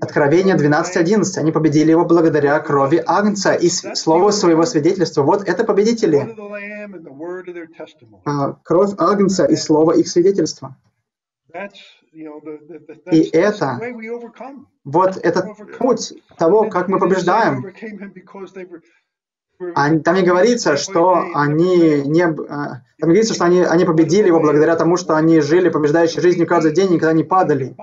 Откровение 12.11. Они победили его благодаря крови Агнца и слову своего свидетельства. Вот это победители. А, кровь Агнца и слово их свидетельства. И это, вот этот путь того, как мы побеждаем. Там не говорится, что они не... А, там говорится, что они, они победили его благодаря тому, что они жили побеждающей жизнью каждый день и никогда не падали.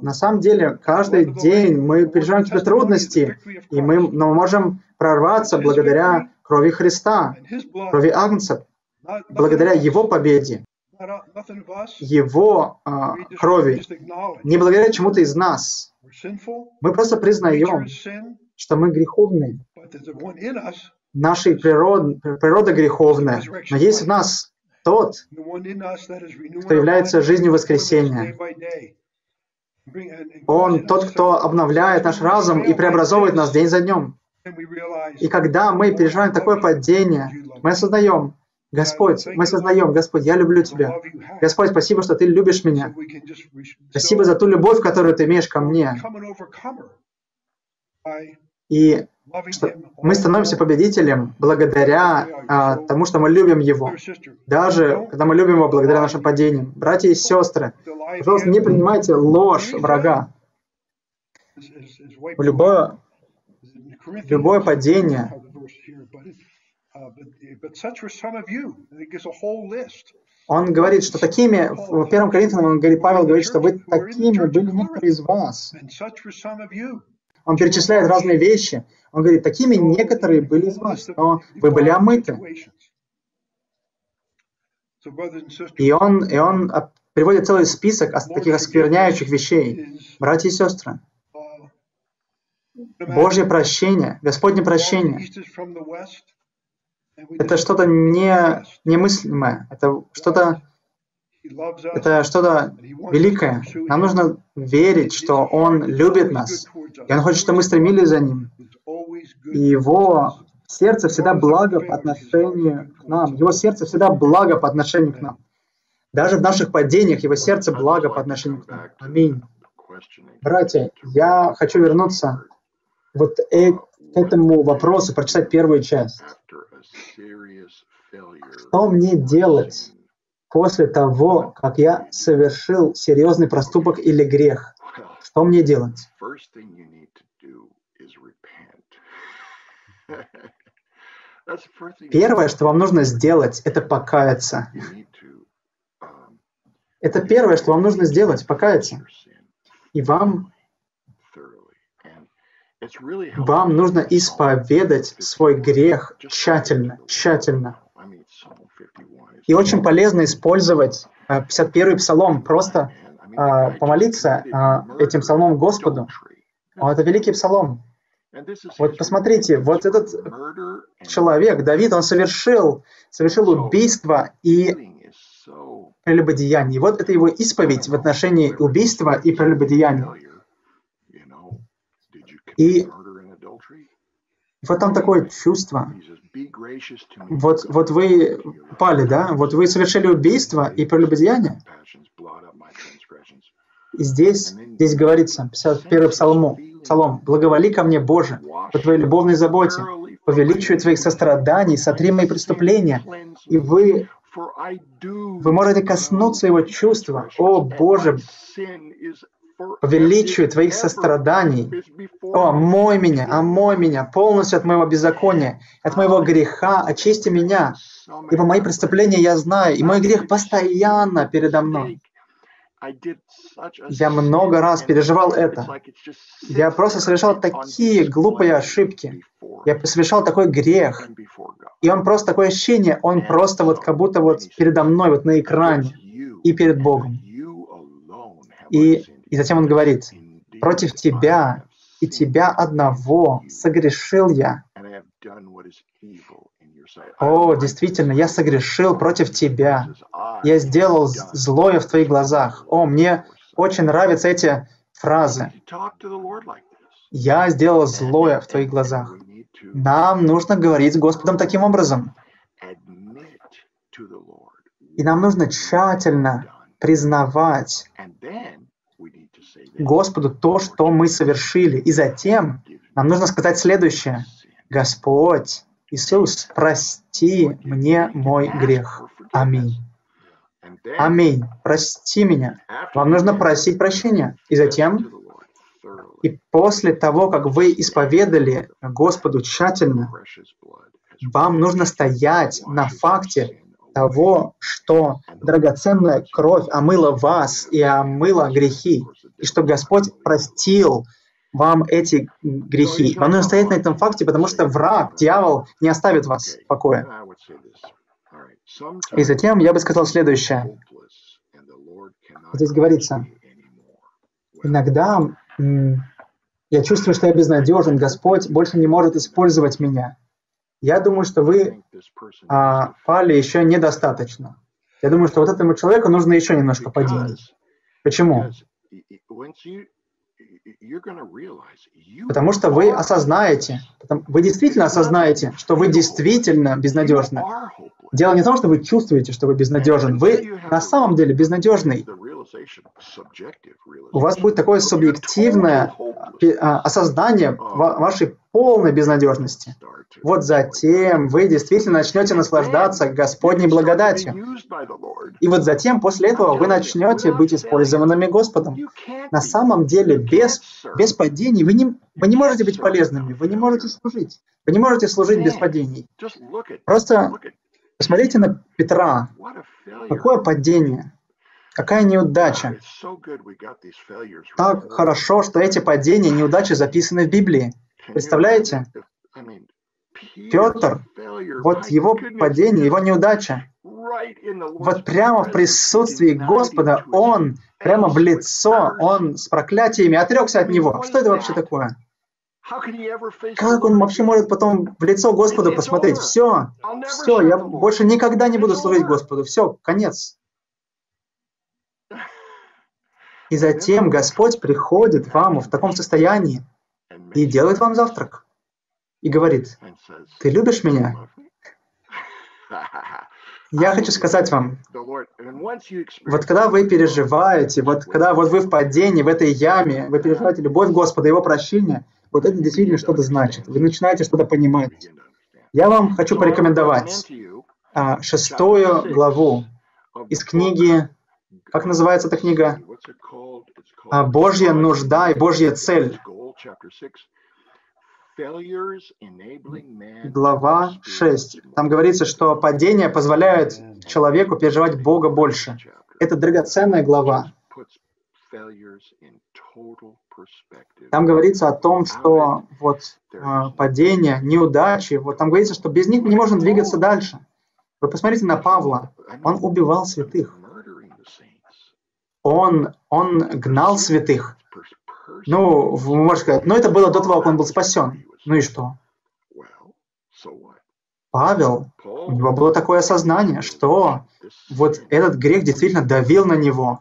На самом деле, каждый день мы переживаем какие-то трудности, и мы, но мы можем прорваться благодаря крови Христа, крови Агнца, благодаря Его победе, Его а, крови, не благодаря чему-то из нас. Мы просто признаем, что мы греховны. Наша природа, природа греховная, но есть в нас тот, кто является жизнью воскресения. Он тот, кто обновляет наш разум и преобразовывает нас день за днем. И когда мы переживаем такое падение, мы осознаем, Господь, мы осознаем, Господь, я люблю Тебя. Господь, спасибо, что Ты любишь меня. Спасибо за ту любовь, которую Ты имеешь ко мне. И что мы становимся победителем благодаря а, тому, что мы любим Его. Даже когда мы любим Его благодаря нашим падениям. Братья и сестры, пожалуйста, не принимайте ложь врага. Любое, любое падение он говорит, что такими, в первом Коринфянам, он говорит, Павел говорит, что вы такими были некоторые из вас. Он перечисляет разные вещи. Он говорит, такими некоторые были из вас, но вы были омыты. И он, и он приводит целый список таких оскверняющих вещей. Братья и сестры, Божье прощение, Господне прощение, это что-то не, немыслимое, это что-то это что-то великое. Нам нужно верить, что Он любит нас, и Он хочет, чтобы мы стремились за Ним. И Его сердце всегда благо по отношению к нам. Его сердце всегда благо по отношению к нам. Даже в наших падениях Его сердце благо по отношению к нам. Аминь. Братья, я хочу вернуться вот э, к этому вопросу, прочитать первую часть. Что мне делать после того, как я совершил серьезный проступок или грех? Что мне делать? Первое, что вам нужно сделать, это покаяться. Это первое, что вам нужно сделать, покаяться. И вам, вам нужно исповедать свой грех тщательно, тщательно. И очень полезно использовать 51-й э, псалом, просто э, помолиться э, этим псалмом Господу. Это великий псалом. Вот посмотрите, вот этот человек, Давид, он совершил, совершил убийство и прелюбодеяние. Вот это его исповедь в отношении убийства и прелюбодеяния. И вот там такое чувство. Вот, вот вы пали, да? Вот вы совершили убийство и прелюбодеяние. И здесь, здесь говорится, 51 псалму, псалом, «Благоволи ко мне, Боже, по Твоей любовной заботе, по величию Твоих состраданий, сотри мои преступления, и вы вы можете коснуться его чувства. О, Боже, по величию Твоих состраданий. О, омой меня, омой меня полностью от моего беззакония, от моего греха, очисти меня. Ибо мои преступления я знаю, и мой грех постоянно передо мной. Я много раз переживал это. Я просто совершал такие глупые ошибки. Я совершал такой грех. И он просто такое ощущение, он просто вот как будто вот передо мной, вот на экране и перед Богом. И, и затем он говорит, против тебя и тебя одного согрешил я. О, действительно, я согрешил против тебя. Я сделал злое в твоих глазах. О, мне очень нравятся эти фразы. Я сделал злое в твоих глазах. Нам нужно говорить с Господом таким образом. И нам нужно тщательно признавать Господу то, что мы совершили. И затем нам нужно сказать следующее. Господь, Иисус, прости мне мой грех. Аминь. Аминь. Прости меня. Вам нужно просить прощения. И затем, и после того, как вы исповедали Господу тщательно, вам нужно стоять на факте того, что драгоценная кровь омыла вас и омыла грехи, и что Господь простил вам эти грехи. Вам нужно стоять на этом факте, потому что враг, дьявол, не оставит вас в покое. И затем я бы сказал следующее. Здесь говорится, иногда я чувствую, что я безнадежен, Господь больше не может использовать меня. Я думаю, что вы а, пали еще недостаточно. Я думаю, что вот этому человеку нужно еще немножко падений. Почему? Потому что вы осознаете, вы действительно осознаете, что вы действительно безнадежны. Дело не в том, что вы чувствуете, что вы безнадежен. Вы на самом деле безнадежный. У вас будет такое субъективное а, осознание вашей полной безнадежности. Вот затем вы действительно начнете наслаждаться Господней благодатью. И вот затем, после этого, вы начнете быть использованными Господом. На самом деле, без, без падений вы не, вы не можете быть полезными, вы не можете служить. Вы не можете служить без падений. Просто посмотрите на Петра. Какое падение. Какая неудача. Так хорошо, что эти падения, неудачи записаны в Библии. Представляете? Петр, вот его падение, его неудача, вот прямо в присутствии Господа, он прямо в лицо, он с проклятиями отрекся от него. Что это вообще такое? Как он вообще может потом в лицо Господу посмотреть? Все, все, я больше никогда не буду служить Господу. Все, конец. И затем Господь приходит вам в таком состоянии и делает вам завтрак. И говорит, ты любишь меня? Я хочу сказать вам, вот когда вы переживаете, вот когда вот вы в падении, в этой яме, вы переживаете любовь Господа, Его прощение, вот это действительно что-то значит. Вы начинаете что-то понимать. Я вам хочу порекомендовать а, шестую главу из книги, как называется эта книга? А, Божья нужда и Божья цель. Глава 6. Там говорится, что падение позволяет человеку переживать Бога больше. Это драгоценная глава. Там говорится о том, что вот э, падение, неудачи, вот там говорится, что без них мы не можем двигаться дальше. Вы посмотрите на Павла. Он убивал святых. Он, он гнал святых. Ну, можете сказать, но это было до того, как он был спасен. Ну и что? Павел, у него было такое осознание, что вот этот грех действительно давил на него.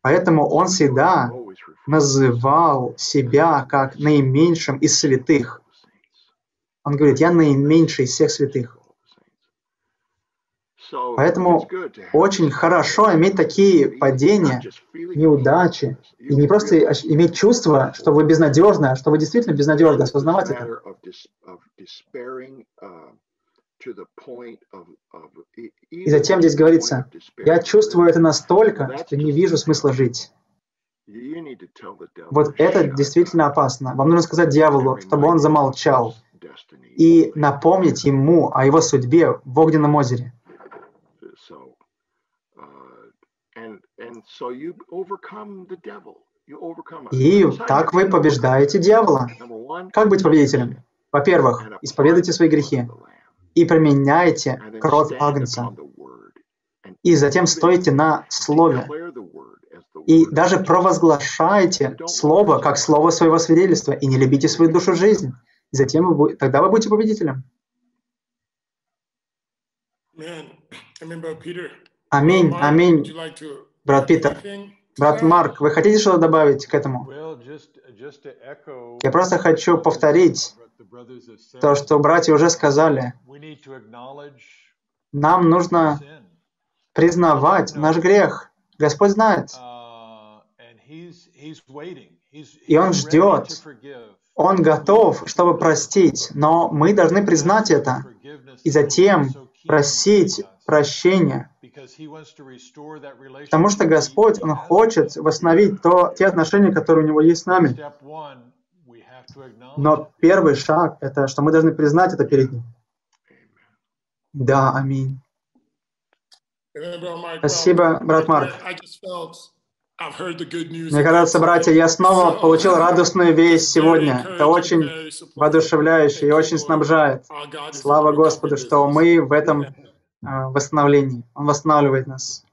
Поэтому он всегда называл себя как наименьшим из святых. Он говорит, я наименьший из всех святых. Поэтому очень хорошо иметь такие падения, неудачи, и не просто иметь чувство, что вы безнадежны, а что вы действительно безнадежны, осознавать это. И затем здесь говорится, я чувствую это настолько, что не вижу смысла жить. Вот это действительно опасно. Вам нужно сказать дьяволу, чтобы он замолчал и напомнить ему о его судьбе в огненном озере. И так вы побеждаете дьявола. Как быть победителем? Во-первых, исповедуйте свои грехи и променяйте кровь Агнца. И затем стойте на Слове. И даже провозглашайте Слово как Слово своего свидетельства и не любите свою душу жизнь. И затем вы, тогда вы будете победителем. Аминь, аминь. Брат Питер, брат Марк, вы хотите что-то добавить к этому? Я просто хочу повторить то, что братья уже сказали. Нам нужно признавать наш грех. Господь знает. И Он ждет. Он готов, чтобы простить. Но мы должны признать это. И затем просить прощения. Потому что Господь, Он хочет восстановить то, те отношения, которые у Него есть с нами. Но первый шаг — это что мы должны признать это перед Ним. Да, аминь. Спасибо, брат Марк. Мне кажется, братья, я снова получил радостную весть сегодня. Это очень воодушевляюще и очень снабжает. Слава Господу, что мы в этом восстановлении. Он восстанавливает нас.